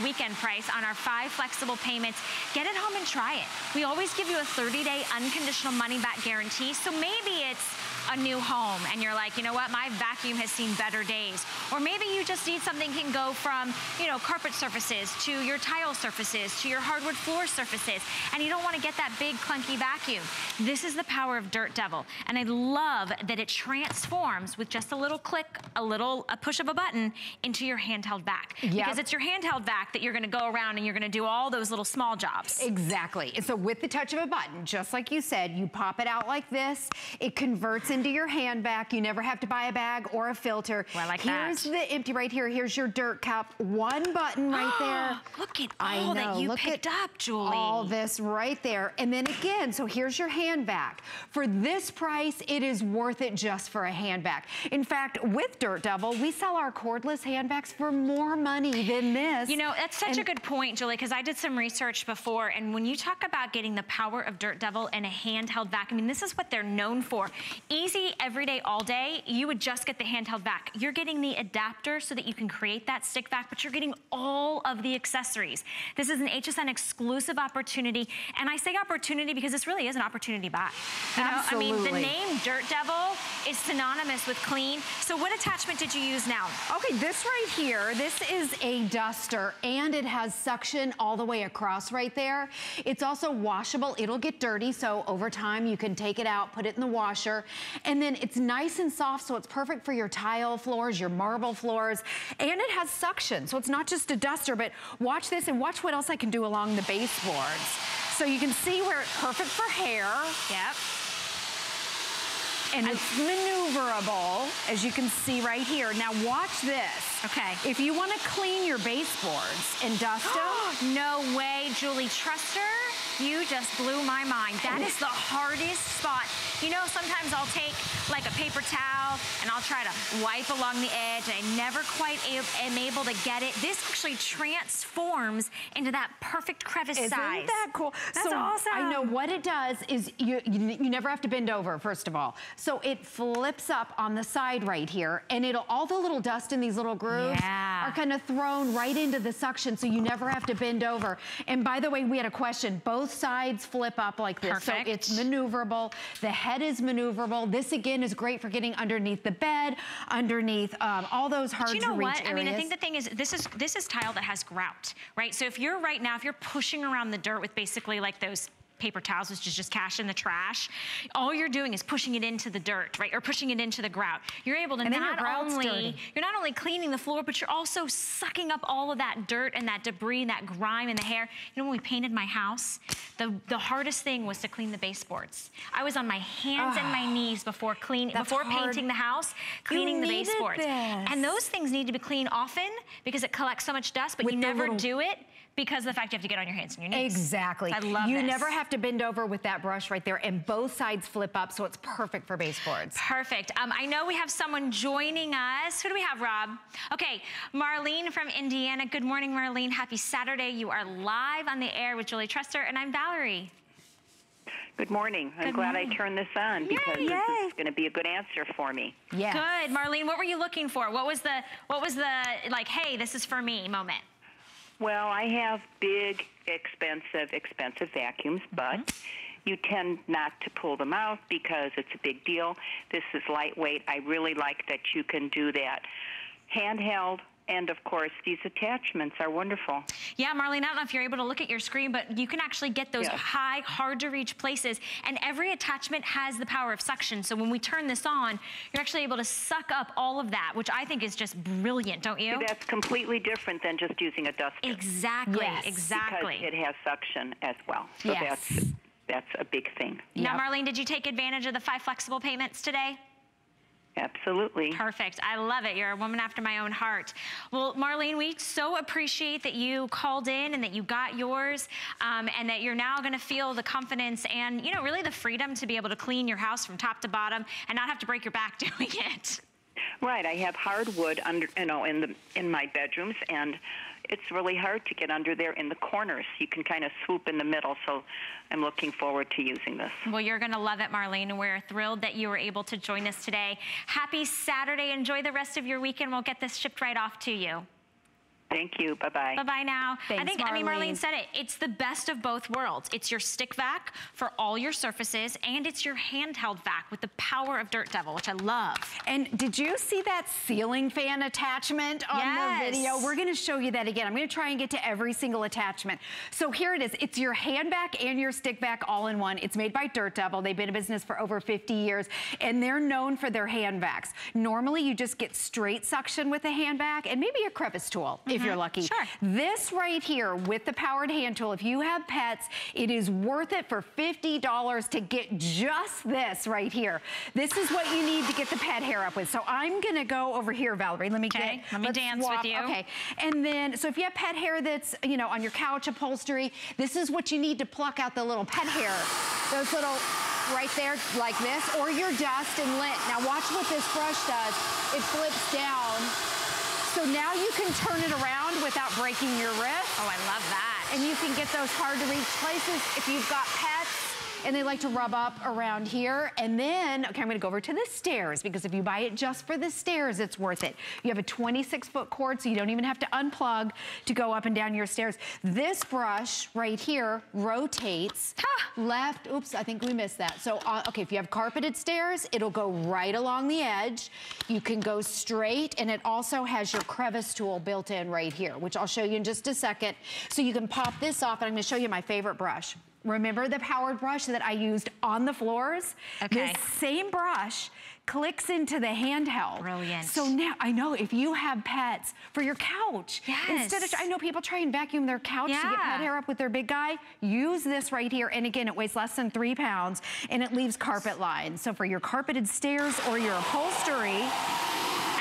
weekend price, on our five flexible payments. Get it home and try it. We always give you a 30 day unconditional money back guarantee. So maybe it's a new home and you're like, you know what, my vacuum has seen better days. Or maybe you just need something can go from, you know, carpet surfaces to your tile surfaces to your hardwood floor surfaces and you don't want to get that big clunky vacuum. This is the power of Dirt Devil and I love that it transforms with just a little click, a little a push of a button into your handheld vac. Yep. Because it's your handheld vac that you're going to go around and you're going to do all those little small jobs. Exactly. And so with the touch of a button, just like you said, you pop it out like this, it converts into your hand vac. You never have to buy a bag or a filter. Well, I like Here's that. the empty right here. Here's your dirt cup. One button right there. Look at I all know. that you Look picked at up, Julie. All this right there. And then again, so here's your hand vac. For this price, it is worth it just for a hand vac. In fact, with Dirt Devil, we sell our cordless hand vacs for more money than this. You know, that's such a good point, Julie, because I did some research before, and when you talk about getting the power of Dirt Devil in a handheld vacuum, I mean, this is what they're known for. Easy, every day, all day, you would just get the handheld vac. You're getting the adapter so that you can create that stick vac, but you're getting all of the accessories. This is an HSN exclusive opportunity, and I say opportunity because this really is an opportunity buy. You know, I mean, the name Dirt Devil is synonymous with clean. So what attachment did you use now? Okay, this right here, this is a duster and it has suction all the way across right there. It's also washable. It'll get dirty, so over time you can take it out, put it in the washer, and then it's nice and soft, so it's perfect for your tile floors, your marble floors, and it has suction, so it's not just a duster, but watch this and watch what else I can do along the baseboards. So you can see where it's perfect for hair. Yep. And it's maneuverable, as you can see right here. Now watch this. Okay. If you want to clean your baseboards and dust them, no way, Julie Truster. You just blew my mind. That is the hardest spot. You know, sometimes I'll take like a paper towel and I'll try to wipe along the edge. And I never quite am able to get it. This actually transforms into that perfect crevice size. isn't that cool? That's so awesome. I know what it does is you, you, you never have to bend over, first of all. So it flips up on the side right here and it'll, all the little dust in these little grooves Yeah. are kind of thrown right into the suction so you never have to bend over. And by the way, we had a question. Both sides flip up like this. Perfect. So it's maneuverable. The head is maneuverable. This again is great for getting underneath the bed, underneath um, all those hard But you know what? areas. I mean, I think the thing is, this is this is tile that has grout, right? So if you're right now, if you're pushing around the dirt with basically like those paper towels, which is just cash in the trash, all you're doing is pushing it into the dirt, right? Or pushing it into the grout. You're able to And not only, dirty. you're not only cleaning the floor, but you're also sucking up all of that dirt and that debris and that grime in the hair. You know, when we painted my house, the, the hardest thing was to clean the baseboards. I was on my hands and my ah, knees before cleaning, That's before hard. painting the house, cleaning the baseboards. this. And those things need to be cleaned often because it collects so much dust, but With you never do it because of the fact you have to get on your hands and your knees. Exactly. I love You this. never have to bend over with that brush right there, and both sides flip up, so it's perfect for baseboards. Perfect. Um, I know we have someone joining us. Who do we have, Rob? Okay, Marlene from Indiana. Good morning, Marlene. Happy Saturday. You are live on the air with Julie Truster, and I'm Valerie. Good morning. I'm Good glad morning. I turned this on because Yay. this Yay. is going to be a good answer for me. Yes. Good, Marlene. What were you looking for? What was the what was the like? Hey, this is for me moment. Well, I have big, expensive, expensive vacuums, mm-hmm. but you tend not to pull them out because it's a big deal. This is lightweight. I really like that you can do that handheld. And of course, these attachments are wonderful. Yeah, Marlene, I don't know if you're able to look at your screen, but you can actually get those Yes. high, hard to reach places. And every attachment has the power of suction. So when we turn this on, you're actually able to suck up all of that, which I think is just brilliant, don't you? That's completely different than just using a duster. Exactly, Yes. exactly. Because it has suction as well. So Yes. that's that's a big thing. Now, Yep. Marlene, did you take advantage of the five flexible payments today? Absolutely. Perfect. I love it. You're a woman after my own heart. Well, Marlene, we so appreciate that you called in and that you got yours um, and that you're now going to feel the confidence and, you know, really the freedom to be able to clean your house from top to bottom and not have to break your back doing it. Right, I have hardwood under, you know, in the in my bedrooms, and it's really hard to get under there in the corners. You can kind of swoop in the middle, so I'm looking forward to using this. Well, you're going to love it, Marlene, we're thrilled that you were able to join us today. Happy Saturday. Enjoy the rest of your weekend. We'll get this shipped right off to you. Thank you. Bye bye. Bye-bye now. I Thanks, think, I mean, Marlene Marlene. said it. It's the best of both worlds. It's your stick vac for all your surfaces, and it's your handheld vac with the power of Dirt Devil, which I love. And did you see that ceiling fan attachment on Yes. the video? We're gonna show you that again. I'm gonna try and get to every single attachment. So here it is. It's your hand vac and your stick vac all in one. It's made by Dirt Devil. They've been in business for over 50 years, and they're known for their hand vacs. Normally, you just get straight suction with a hand vac and maybe a crevice tool if if you're mm-hmm. lucky. Sure. This right here with the powered hand tool, if you have pets, it is worth it for $50 to get just this right here. This is what you need to get the pet hair up with. So I'm gonna go over here, Valerie. Let me Okay, get, let me dance with you. Okay, and then, so if you have pet hair that's, you know, on your couch upholstery, this is what you need to pluck out the little pet hair. Those little, right there, like this, or your dust and lint. Now watch what this brush does. It flips down. So now you can turn it around without breaking your wrist. Oh, I love that. And you can get those hard to reach places if you've got pets and they like to rub up around here. And then, okay, I'm gonna go over to the stairs because if you buy it just for the stairs, it's worth it. You have a 26 foot cord, so you don't even have to unplug to go up and down your stairs. This brush right here rotates left, oops, I think we missed that. So, uh, okay, if you have carpeted stairs, it'll go right along the edge. You can go straight, and it also has your crevice tool built in right here, which I'll show you in just a second. So you can pop this off, and I'm gonna show you my favorite brush. Remember the powered brush that I used on the floors? Okay. This same brush clicks into the handheld. Brilliant. So now, I know if you have pets for your couch, yes. instead of, I know people try and vacuum their couch to get pet hair up with their big guy, use this right here. And again, it weighs less than three pounds and it leaves carpet lines. So for your carpeted stairs or your upholstery,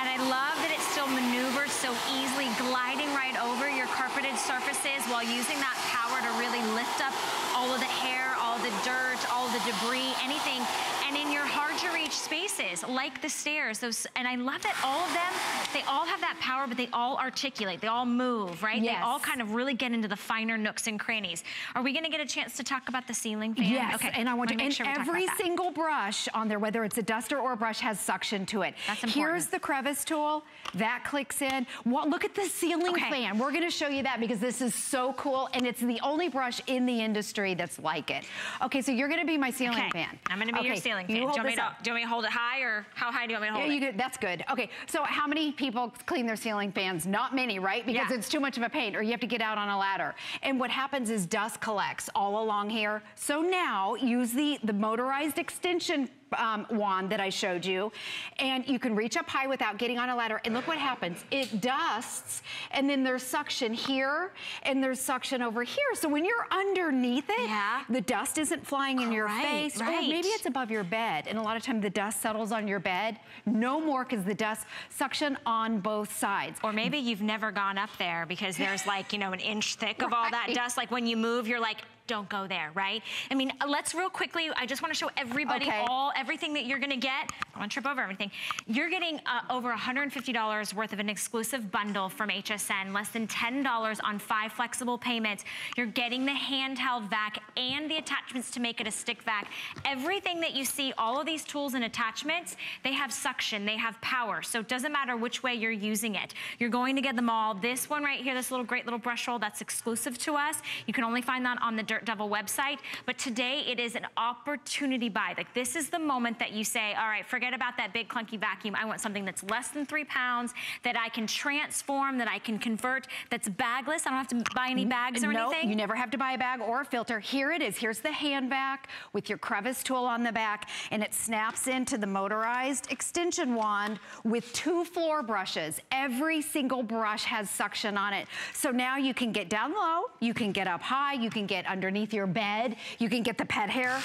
And I love that it still maneuvers so easily, gliding right over your carpeted surfaces while using that power to really lift up all of the hair, all the dirt, all the debris, anything. And in your hard to reach spaces, like the stairs, those, and I love that all of them, they all have that power, but they all articulate, they all move, right? Yes. They all kind of really get into the finer nooks and crannies. Are we gonna get a chance to talk about the ceiling fan? Yes, Okay, and I want to, make and sure every single brush on there, whether it's a duster or a brush, has suction to it. That's important. Here's the crevice tool, that clicks in. Well, look at the ceiling Okay. fan. We're gonna show you that because this is so cool, and it's the only brush in the industry that's like it. Okay, so you're gonna be my ceiling Okay, fan. I'm gonna be your Okay, ceiling fan. Do you, hold want me this to, up. do you want me to hold it high or how high do you want me to hold Yeah, it? you. That's good. Okay, so how many people clean their ceiling fans? Not many, right? Because Yeah. it's too much of a pain, or you have to get out on a ladder. And what happens is dust collects all along here. So now use the the motorized extension um, wand that I showed you, and you can reach up high without getting on a ladder. And look what happens. It dusts, and then there's suction here, and there's suction over here. So when you're underneath it, Yeah. the dust isn't flying in your Right, face. Or right. maybe it's above your bed, and a lot of times the dust settles on your bed. No more because the dust suction on both sides. Or maybe you've never gone up there because there's like, you know, an inch thick of all that dust. Like when you move, you're like, don't go there, right? I mean, let's real quickly, I just wanna show everybody Okay. all, everything that you're gonna get. I wanna trip over everything. You're getting uh, over $150 worth of an exclusive bundle from HSN, less than $10 on five flexible payments. You're getting the handheld vac and the attachments to make it a stick vac. Everything that you see, all of these tools and attachments, they have suction, they have power. So it doesn't matter which way you're using it. You're going to get them all. This one right here, this little great little brush roll, that's exclusive to us. You can only find that on the Dirt Devil website. But today it is an opportunity buy. Like this is the moment that you say, all right, forget about that big clunky vacuum. I want something that's less than three pounds, that I can transform, that I can convert, that's bagless. I don't have to buy any mm-hmm. bags or no, anything. you never have to buy a bag or a filter. Here it is. Here's the hand vac with your crevice tool on the back, and it snaps into the motorized extension wand with two floor brushes. Every single brush has suction on it. So now you can get down low, you can get up high, you can get underneath your bed, you can get the pet hair.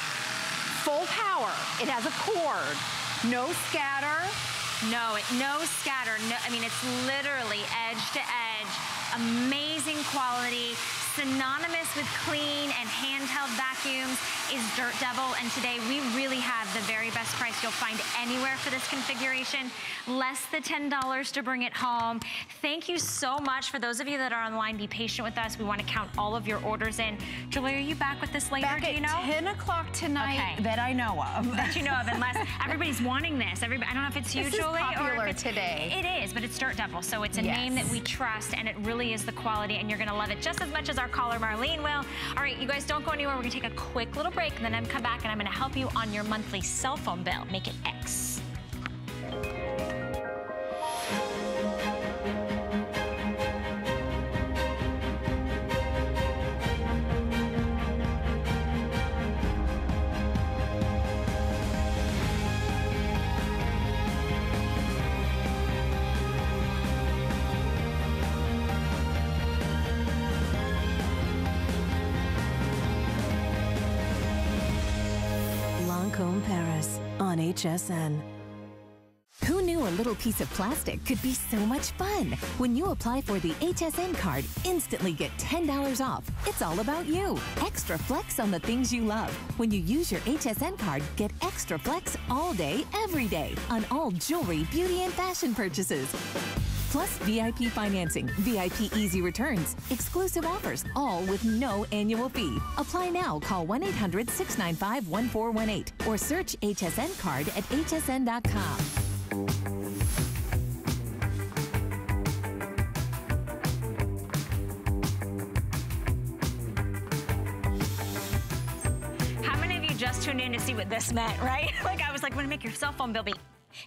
Full power. It has a cord. No scatter. No, it, no scatter. No, I mean, it's literally edge to edge. Amazing quality. Synonymous with clean and handheld vacuums is Dirt Devil. And today we really have the very best price you'll find anywhere for this configuration. Less than $10 to bring it home. Thank you so much. For those of you that are online, be patient with us. We want to count all of your orders in. Julie, are you back with this later? Back at you know? 10 o'clock tonight Okay. that I know of. that you know of, unless everybody's wanting this. Everybody, I don't know if it's you, This Julie, or it's today. It is, but it's Dirt Devil, so it's a Yes. name that we trust, and it really is the quality, and you're gonna love it just as much as our caller Marlene will. All right, you guys don't go anywhere. We're gonna take a quick little break, and then I'm come back, and I'm gonna help you on your monthly cell phone bill. Make it X. HSN. Who knew a little piece of plastic could be so much fun? When you apply for the HSN card, instantly get $10 off. It's all about you. Extra flex on the things you love. When you use your HSN card, get extra flex all day, every day on all jewelry, beauty, and fashion purchases. Plus VIP financing, VIP easy returns, exclusive offers, all with no annual fee. Apply now. Call 1 800 695 1418 or search HSN card at hsn.com. How many of you just tuned in to see what this meant, right? like I was like, want to make your cell phone bill be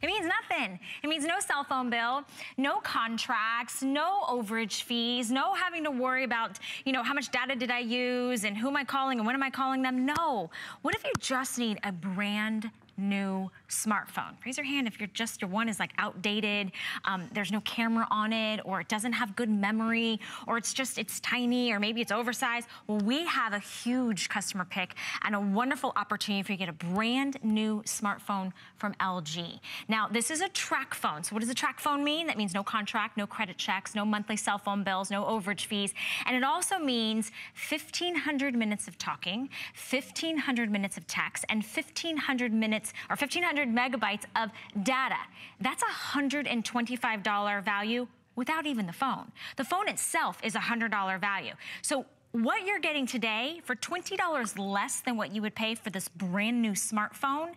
it means nothing. It means no cell phone bill, no contracts, no overage fees, no having to worry about, you know, how much data did I use and who am I calling and when am I calling them? No. What if you just need a brand new smartphone. Raise your hand if you're just, your one is like outdated, um, there's no camera on it, or it doesn't have good memory, or it's just, it's tiny, or maybe it's oversized. Well, we have a huge customer pick and a wonderful opportunity for you to get a brand new smartphone from LG. Now, this is a TracFone. So what does a TracFone mean? That means no contract, no credit checks, no monthly cell phone bills, no overage fees. And it also means 1,500 minutes of talking, 1,500 minutes of text, and 1,500 minutes or 1,500 megabytes of data. That's a $125 value without even the phone. The phone itself is a $100 value. So what you're getting today for $20 less than what you would pay for this brand new smartphone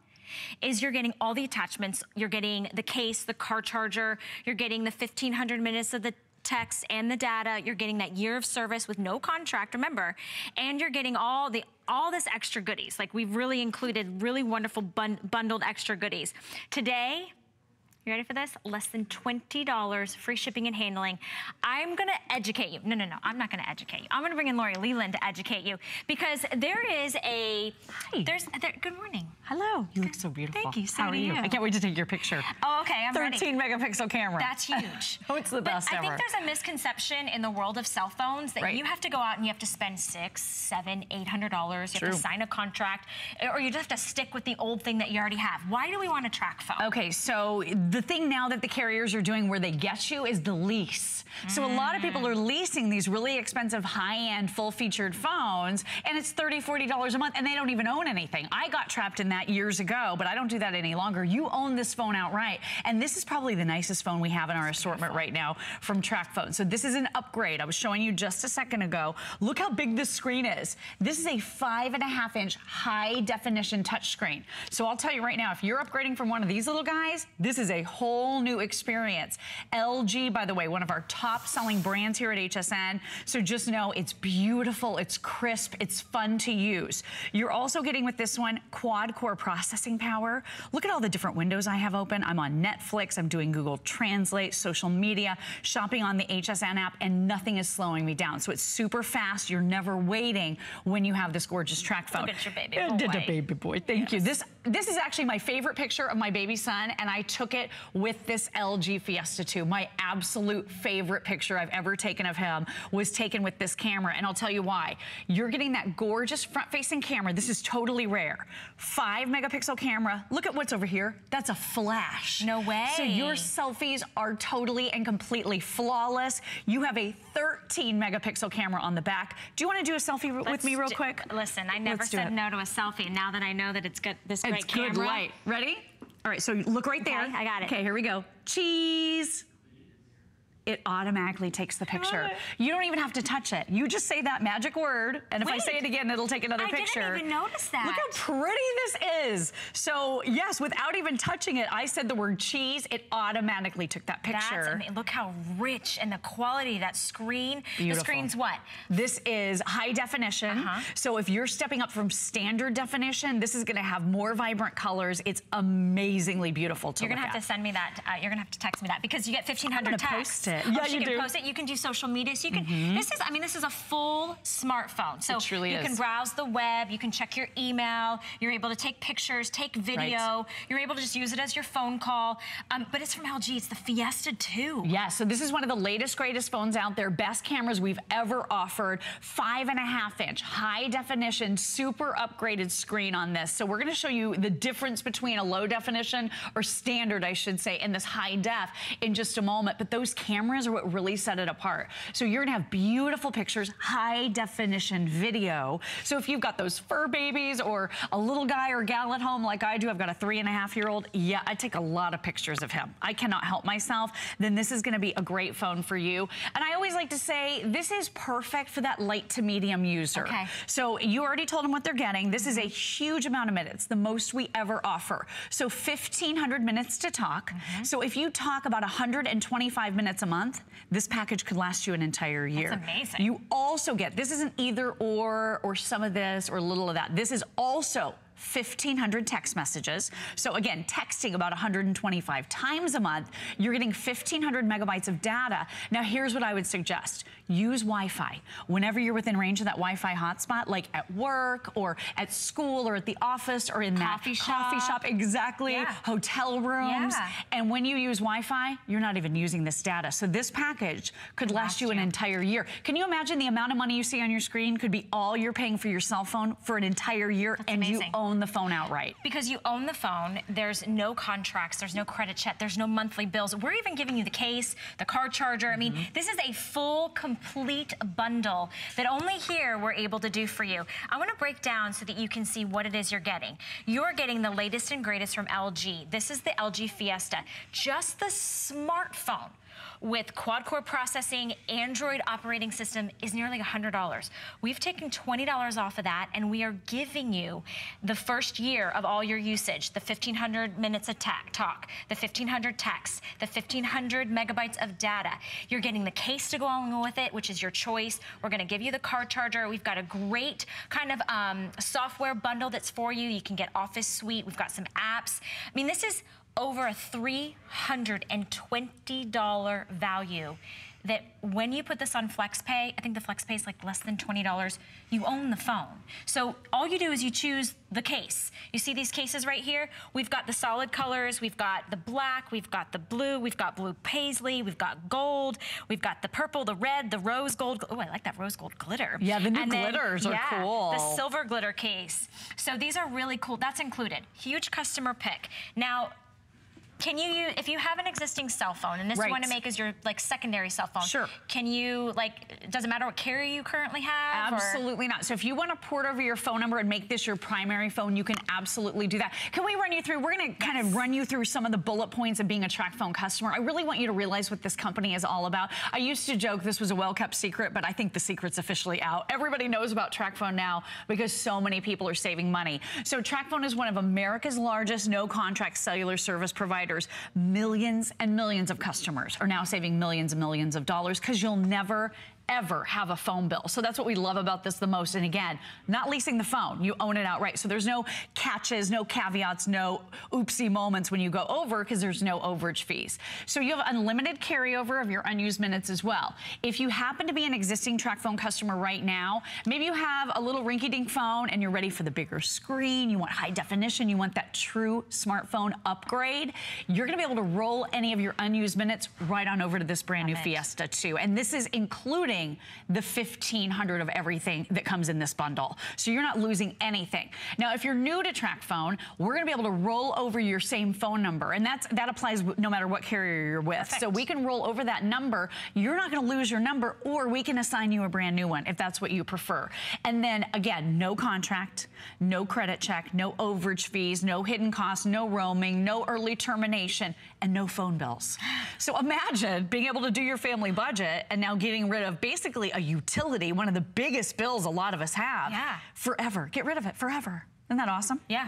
is you're getting all the attachments. You're getting the case, the car charger, you're getting the 1500 minutes of the text and the data. You're getting that year of service with no contract, remember, and you're getting all the all this extra goodies. Like we've really included really wonderful bun bundled extra goodies. Today, you ready for this? Less than $20, free shipping and handling. I'm gonna educate you. No, no, no, I'm not gonna educate you. I'm gonna bring in Lori Leland to educate you because there is a, Hi. there's, there, good morning. Hello. You look so beautiful. Thank you, so How are you? you. I can't wait to take your picture. Oh, okay, I'm 13 ready. megapixel camera. That's huge. oh, it's the but best I ever. think there's a misconception in the world of cell phones that Right. you have to go out and you have to spend six, seven, eight hundred dollars. You have to sign a contract, or you just have to stick with the old thing that you already have. Why do we want a TracFone? Okay, so the thing now that the carriers are doing where they get you is the lease. So a lot of people mm. are leasing these really expensive high-end full-featured phones and it's $30, $40 a month and they don't even own anything. I got trapped in that years ago, but I don't do that any longer. You own this phone outright. And this is probably the nicest phone we have in our assortment right now from TracFone. So this is an upgrade. I was showing you just a second ago. Look how big this screen is. This is a five and a half inch high definition touchscreen. So I'll tell you right now, if you're upgrading from one of these little guys, this is a whole new experience. LG, by the way, one of our top selling brands here at HSN. So just know it's beautiful, it's crisp, it's fun to use. You're also getting with this one quad core processing power. Look at all the different windows I have open. I'm on Netflix, I'm doing Google Translate, social media, shopping on the HSN app, and nothing is slowing me down. So it's super fast. You're never waiting when you have this gorgeous TracFone. Look at your baby Uh, did a boy. baby boy. Thank you. This this is actually my favorite picture of my baby son, and I took it with this LG Fiesta 2. My absolute favorite picture I've ever taken of him was taken with this camera, and I'll tell you why. You're getting that gorgeous front-facing camera. This is totally rare. Five megapixel camera. Look at what's over here. That's a flash. No way. So your selfies are totally and completely flawless. You have a 13 megapixel camera on the back. Do you want to do a selfie with Let's me real quick? Listen, I never Let's said no to a selfie. Now that I know that it's got this great It's good camera. light. Ready? All right, so look right there. Okay, I got it. Okay, here we go. Cheese. It automatically takes the picture. You don't even have to touch it. You just say that magic word, and if I say it again, it'll take another picture. I didn't even notice that. Look how pretty this is. So yes, without even touching it, I said the word cheese. It automatically took that That's picture. amazing. Look how rich and the quality of that screen. Beautiful. The screen's what? This is high definition. Uh-huh. So if you're stepping up from standard definition, this is gonna have more vibrant colors. It's amazingly beautiful to You're gonna have at. to send me that. Uh, you're gonna have to text me that because you get 1,500 texts. It. Yeah, she you can do. post it. You can do social media. So you can, Mhm. this is, I mean, this is a full smartphone. So It truly you is. can browse the web, you can check your email, you're able to take pictures, take video, Right. you're able to just use it as your phone call. Um, but it's from LG, it's the Fiesta 2. Yeah, so this is one of the latest, greatest phones out there. Best cameras we've ever offered. Five and a half inch, high definition, super upgraded screen on this. So we're gonna show you the difference between a low definition, or standard, I should say, and this high def in just a moment. But those cameras are what really set it apart. So you're gonna have beautiful pictures, high definition video. So if you've got those fur babies or a little guy or gal at home like I do, I've got a three and a half year old, yeah, I take a lot of pictures of him. I cannot help myself. Then this is gonna be a great phone for you. And I always like to say, this is perfect for that light to medium user. Okay. So you already told them what they're getting. This is a huge amount of minutes, the most we ever offer. So 1,500 minutes to talk. Mm-hmm. So if you talk about 125 minutes a month, this package could last you an entire year. That's amazing. You also get, this isn't either or, or some of this or a little of that. This is also 1,500 text messages. So again, texting about 125 times a month, you're getting 1,500 megabytes of data. Now here's what I would suggest. Use Wi-Fi. Whenever you're within range of that Wi-Fi hotspot, like at work or at school or at the office or in Coffee that coffee shop. shop, exactly, Yeah. hotel rooms. Yeah. And when you use Wi-Fi, you're not even using this data. So this package could last you an entire year. Can you imagine the amount of money you see on your screen could be all you're paying for your cell phone for an entire year and you own the phone outright? Because you own the phone, there's no contracts, there's no credit check, there's no monthly bills. We're even giving you the case, the car charger. I mean, mm-hmm. this is a full, complete bundle that only here we're able to do for you. I want to break down so that you can see what it is you're getting. You're getting the latest and greatest from LG. This is the LG Fiesta, just the smartphone with quad-core processing, Android operating system is nearly $100. We've taken $20 off of that and we are giving you the first year of all your usage, the 1,500 minutes of talk, the 1,500 texts, the 1,500 megabytes of data. You're getting the case to go along with it, which is your choice. We're gonna give you the car charger. We've got a great kind of um, software bundle that's for you. You can get Office Suite. We've got some apps. I mean, this is over a $320 value that when you put this on FlexPay, I think the FlexPay is like less than $20, you own the phone. So all you do is you choose the case. You see these cases right here? We've got the solid colors, we've got the black, we've got the blue, we've got blue paisley, we've got gold, we've got the purple, the red, the rose gold. Oh, I like that rose gold glitter. Yeah, the new And then- glitters are yeah, cool. The silver glitter case. So these are really cool. That's included. Huge customer pick. Now, can you, use, if you have an existing cell phone, and this Right. you want to make as your like secondary cell phone, Sure. Can you like? Does it matter what carrier you currently have? or- Absolutely not. So if you want to port over your phone number and make this your primary phone, you can absolutely do that. Can we run you through, we're going to kind of run you through some of the bullet points of being a TracFone customer. I really want you to realize what this company is all about. I used to joke this was a well-kept secret, but I think the secret's officially out. Everybody knows about TracFone now because so many people are saving money. So TracFone is one of America's largest no-contract cellular service providers. Millions and millions of customers are now saving millions and millions of dollars because you'll never ever have a phone bill. So that's what we love about this the most. And again, not leasing the phone, you own it outright. So there's no catches, no caveats, no oopsie moments when you go over because there's no overage fees. So you have unlimited carryover of your unused minutes as well. If you happen to be an existing TracFone customer right now, maybe you have a little rinky-dink phone and you're ready for the bigger screen, you want high definition, you want that true smartphone upgrade, you're gonna be able to roll any of your unused minutes right on over to this brand new Fiesta 2. And this is including the 1500 of everything that comes in this bundle. So you're not losing anything. Now, if you're new to TracFone, we're gonna be able to roll over your same phone number. And that's that applies no matter what carrier you're with. So we can roll over that number. You're not gonna lose your number or we can assign you a brand new one if that's what you prefer. And then again, no contract, no credit check, no overage fees, no hidden costs, no roaming, no early termination, and no phone bills. So imagine being able to do your family budget and now getting rid of basically a utility, one of the biggest bills a lot of us have. Yeah. Forever. Get rid of it forever. Isn't that awesome? Yeah.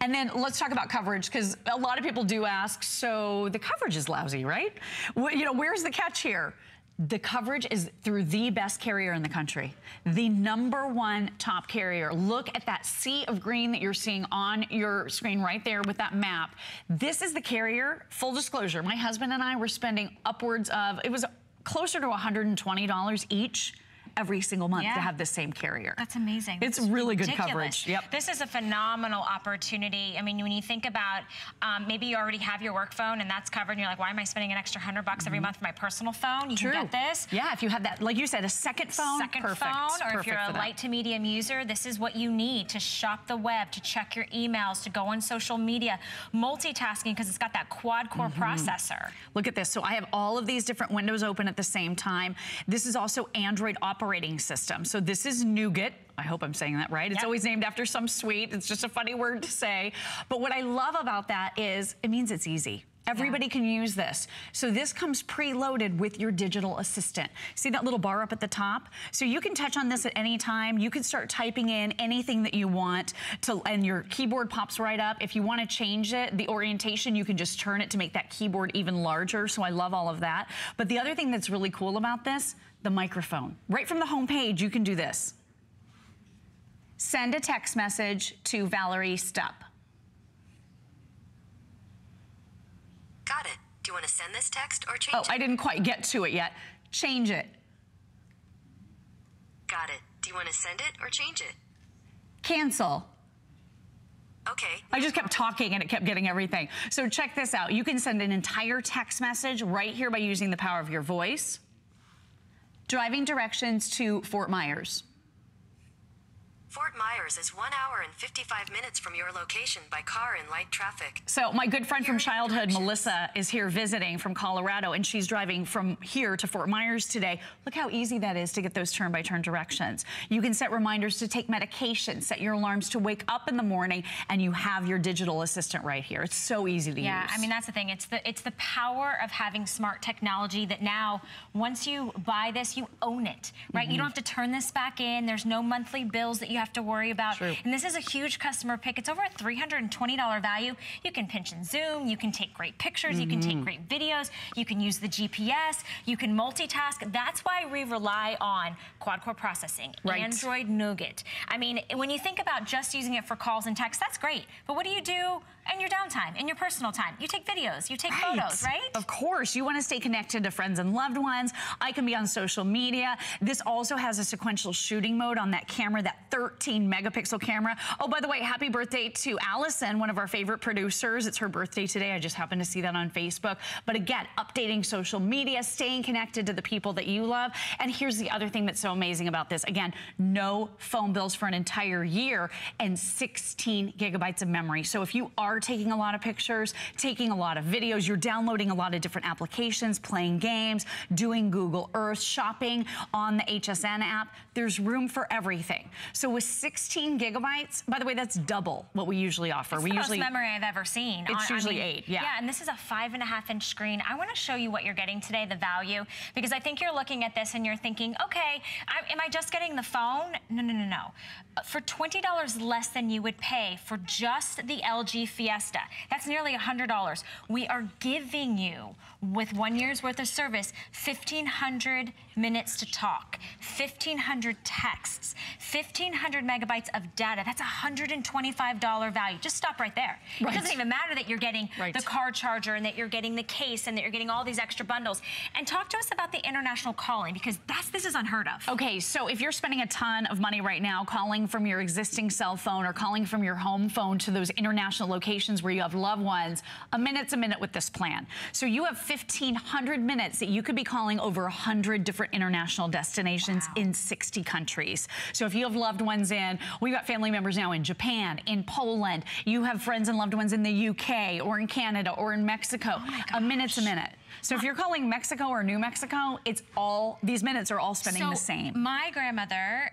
And then let's talk about coverage because a lot of people do ask, so the coverage is lousy, right? You know, where's the catch here? The coverage is through the best carrier in the country, the number one top carrier. Look at that sea of green that you're seeing on your screen right there with that map. This is the carrier. Full disclosure, my husband and I were spending upwards of, it was closer to $120 each every single month Yeah. to have the same carrier. That's amazing. It's This is really good coverage. Yep. This is a phenomenal opportunity. I mean, when you think about um, maybe you already have your work phone and that's covered, and you're like, why am I spending an extra hundred bucks every month for my personal phone? You. True. can get this. Yeah, if you have that, like you said, a second phone, Second perfect. phone, or if you're a light to medium user, this is what you need to shop the web, to check your emails, to go on social media, multitasking because it's got that quad core Mm-hmm. processor. Look at this. So I have all of these different windows open at the same time. This is also Android operating system. So this is Nougat. I hope I'm saying that right. It's Yep. always named after some sweet. It's just a funny word to say. But what I love about that is it means it's easy. Everybody can use this. So this comes preloaded with your digital assistant. See that little bar up at the top? So you can touch on this at any time. You can start typing in anything that you want to, and your keyboard pops right up. If you want to change it, the orientation, you can just turn it to make that keyboard even larger. So I love all of that. But the other thing that's really cool about this, the microphone. Right from the home page, you can do this. Send a text message to Valerie Stupp. Got it. Do you want to send this text or change Oh, it? Oh, I didn't quite get to it yet. Change it. Got it. Do you want to send it or change it? Cancel. Okay. I just kept talking and it kept getting everything. So check this out. You can send an entire text message right here by using the power of your voice. Driving directions to Fort Myers. Fort Myers is one hour and 55 minutes from your location by car in light traffic. So my good friend from childhood, Melissa, is here visiting from Colorado, and she's driving from here to Fort Myers today. Look how easy that is to get those turn-by-turn directions. You can set reminders to take medication, set your alarms to wake up in the morning, and you have your digital assistant right here. It's so easy to Yeah, use. I mean that's the thing. It's the it's the power of having smart technology that now once you buy this, you own it, right? You mm-hmm. don't have to turn this back in. There's no monthly bills that you have to worry about. True. And this is a huge customer pick. It's over a $320 value. You can pinch and zoom. You can take great pictures. You can take mm-hmm. great videos. You can use the GPS. You can multitask. That's why we rely on quad-core processing, Right. Android Nougat. I mean, when you think about just using it for calls and texts, that's great. But what do you do in your downtime, in your personal time? You take videos. You take photos, right? Of course. You want to stay connected to friends and loved ones. I can be on social media. This also has a sequential shooting mode on that camera, that 13 megapixel camera. Oh, by the way, happy birthday to Allison, one of our favorite producers. It's her birthday today. I just happened to see that on Facebook. But again, updating social media, staying connected to the people that you love. And here's the other thing that's so amazing about this. Again, no phone bills for an entire year and 16 gigabytes of memory. So if you are taking a lot of pictures, taking a lot of videos, you're downloading a lot of different applications, playing games, doing Google Earth, shopping on the HSN app, there's room for everything. So with 16 gigabytes, by the way, that's double what we usually offer. It's we the usually most memory I've ever seen. It's I- I usually mean, eight, yeah. Yeah, and this is a five and a half inch screen. I want to show you what you're getting today, the value, because I think you're looking at this and you're thinking, okay, I, am I just getting the phone? No, no, no, no. Uh, For $20 less than you would pay for just the LG Fiesta, that's nearly $100. We are giving you, with one year's worth of service, 1,500 minutes to talk, 1,500 texts, 1,500 megabytes of data. That's a $125 value. Just stop right there. Right. It doesn't even matter that you're getting Right. the car charger and that you're getting the case and that you're getting all these extra bundles. And talk to us about the international calling because that's this is unheard of. Okay, so if you're spending a ton of money right now calling from your existing cell phone or calling from your home phone to those international locations where you have loved ones, a minute's a minute with this plan. So you have 1,500 minutes that you could be calling over 100 different international destinations in 60 countries. So if you have loved ones in, we've got family members now in Japan, in Poland, you have friends and loved ones in the UK or in Canada or in Mexico, oh a minute's a minute. So if you're calling Mexico or New Mexico, it's all, these minutes are all spending so the same. My grandmother,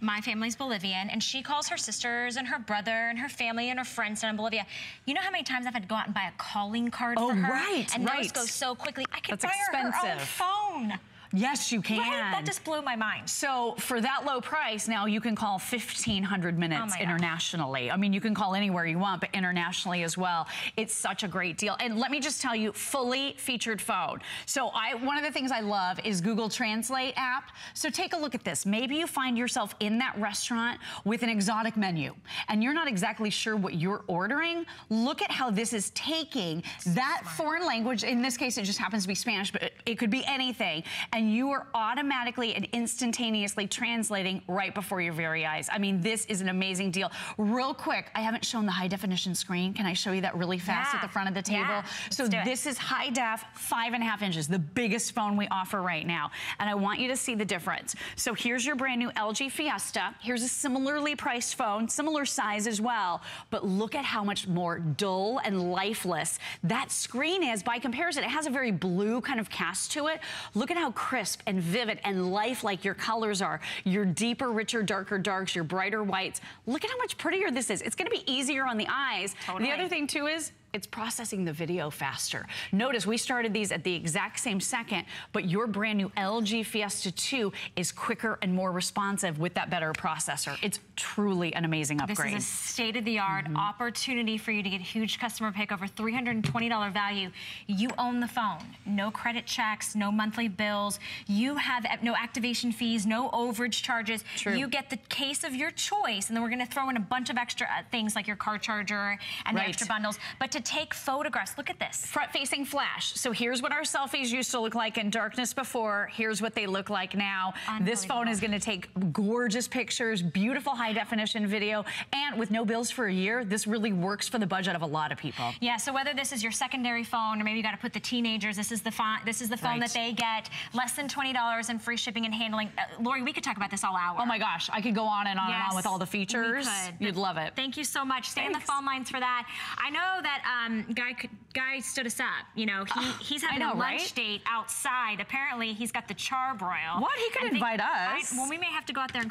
my family's Bolivian, and she calls her sisters and her brother and her family and her friends down in Bolivia. You know how many times I've had to go out and buy a calling card Oh, for her? Oh, right, and those go so quickly. I could That's buy her her own phone. Yes, you can. Right? That just blew my mind. So for that low price, now you can call 1,500 minutes Oh internationally. I mean, you can call anywhere you want, but internationally as well. It's such a great deal. And let me just tell you, fully featured phone. So I, one of the things I love is Google Translate app. So take a look at this. Maybe you find yourself in that restaurant with an exotic menu and you're not exactly sure what you're ordering. Look at how this is taking that foreign language. In this case, it just happens to be Spanish, but it, it could be anything. And you are automatically and instantaneously translating right before your very eyes. I mean, this is an amazing deal. Real quick, I haven't shown the high definition screen. Can I show you that really fast at the front of the table? Yeah, so let's do it. this is high def, five and a half inches, the biggest phone we offer right now. And I want you to see the difference. So here's your brand new LG Fiesta. Here's a similarly priced phone, similar size as well. But look at how much more dull and lifeless that screen is by comparison. It has a very blue kind of cast to it. Look at how crisp and vivid and lifelike your colors are. Your deeper, richer, darker darks, your brighter whites. Look at how much prettier this is. It's gonna be easier on the eyes. Totally. The other thing too is it's processing the video faster. Notice we started these at the exact same second, but your brand new LG Fiesta 2 is quicker and more responsive with that better processor. It's truly an amazing upgrade. This is a state-of-the-art Mm-hmm. opportunity for you to get huge customer pick over $320 value. You own the phone. No credit checks, no monthly bills. You have no activation fees, no overage charges. True. You get the case of your choice, and then we're going to throw in a bunch of extra uh, things like your car charger and the Right. extra bundles. But to take photographs, look at this. Front-facing flash. So here's what our selfies used to look like in darkness before. Here's what they look like now. This phone is going to take gorgeous pictures, beautiful high-definition video, and with no bills for a year, this really works for the budget of a lot of people. Yeah, so whether this is your secondary phone or maybe you got to put the teenagers, this is the phone, this is the phone Right. that they get, less than $20 and free shipping and handling. Uh, Lori, we could talk about this all hour. Oh my gosh, I could go on and on and on with all the features. could. You'd love it. Thank you so much. Stay on the phone lines for that. I know that um, guy could- guy stood us up. You know, he, he's having know, a lunch right? date outside. Apparently, he's got the charbroil. What? He could I invite I- us. well, we may have to go out there and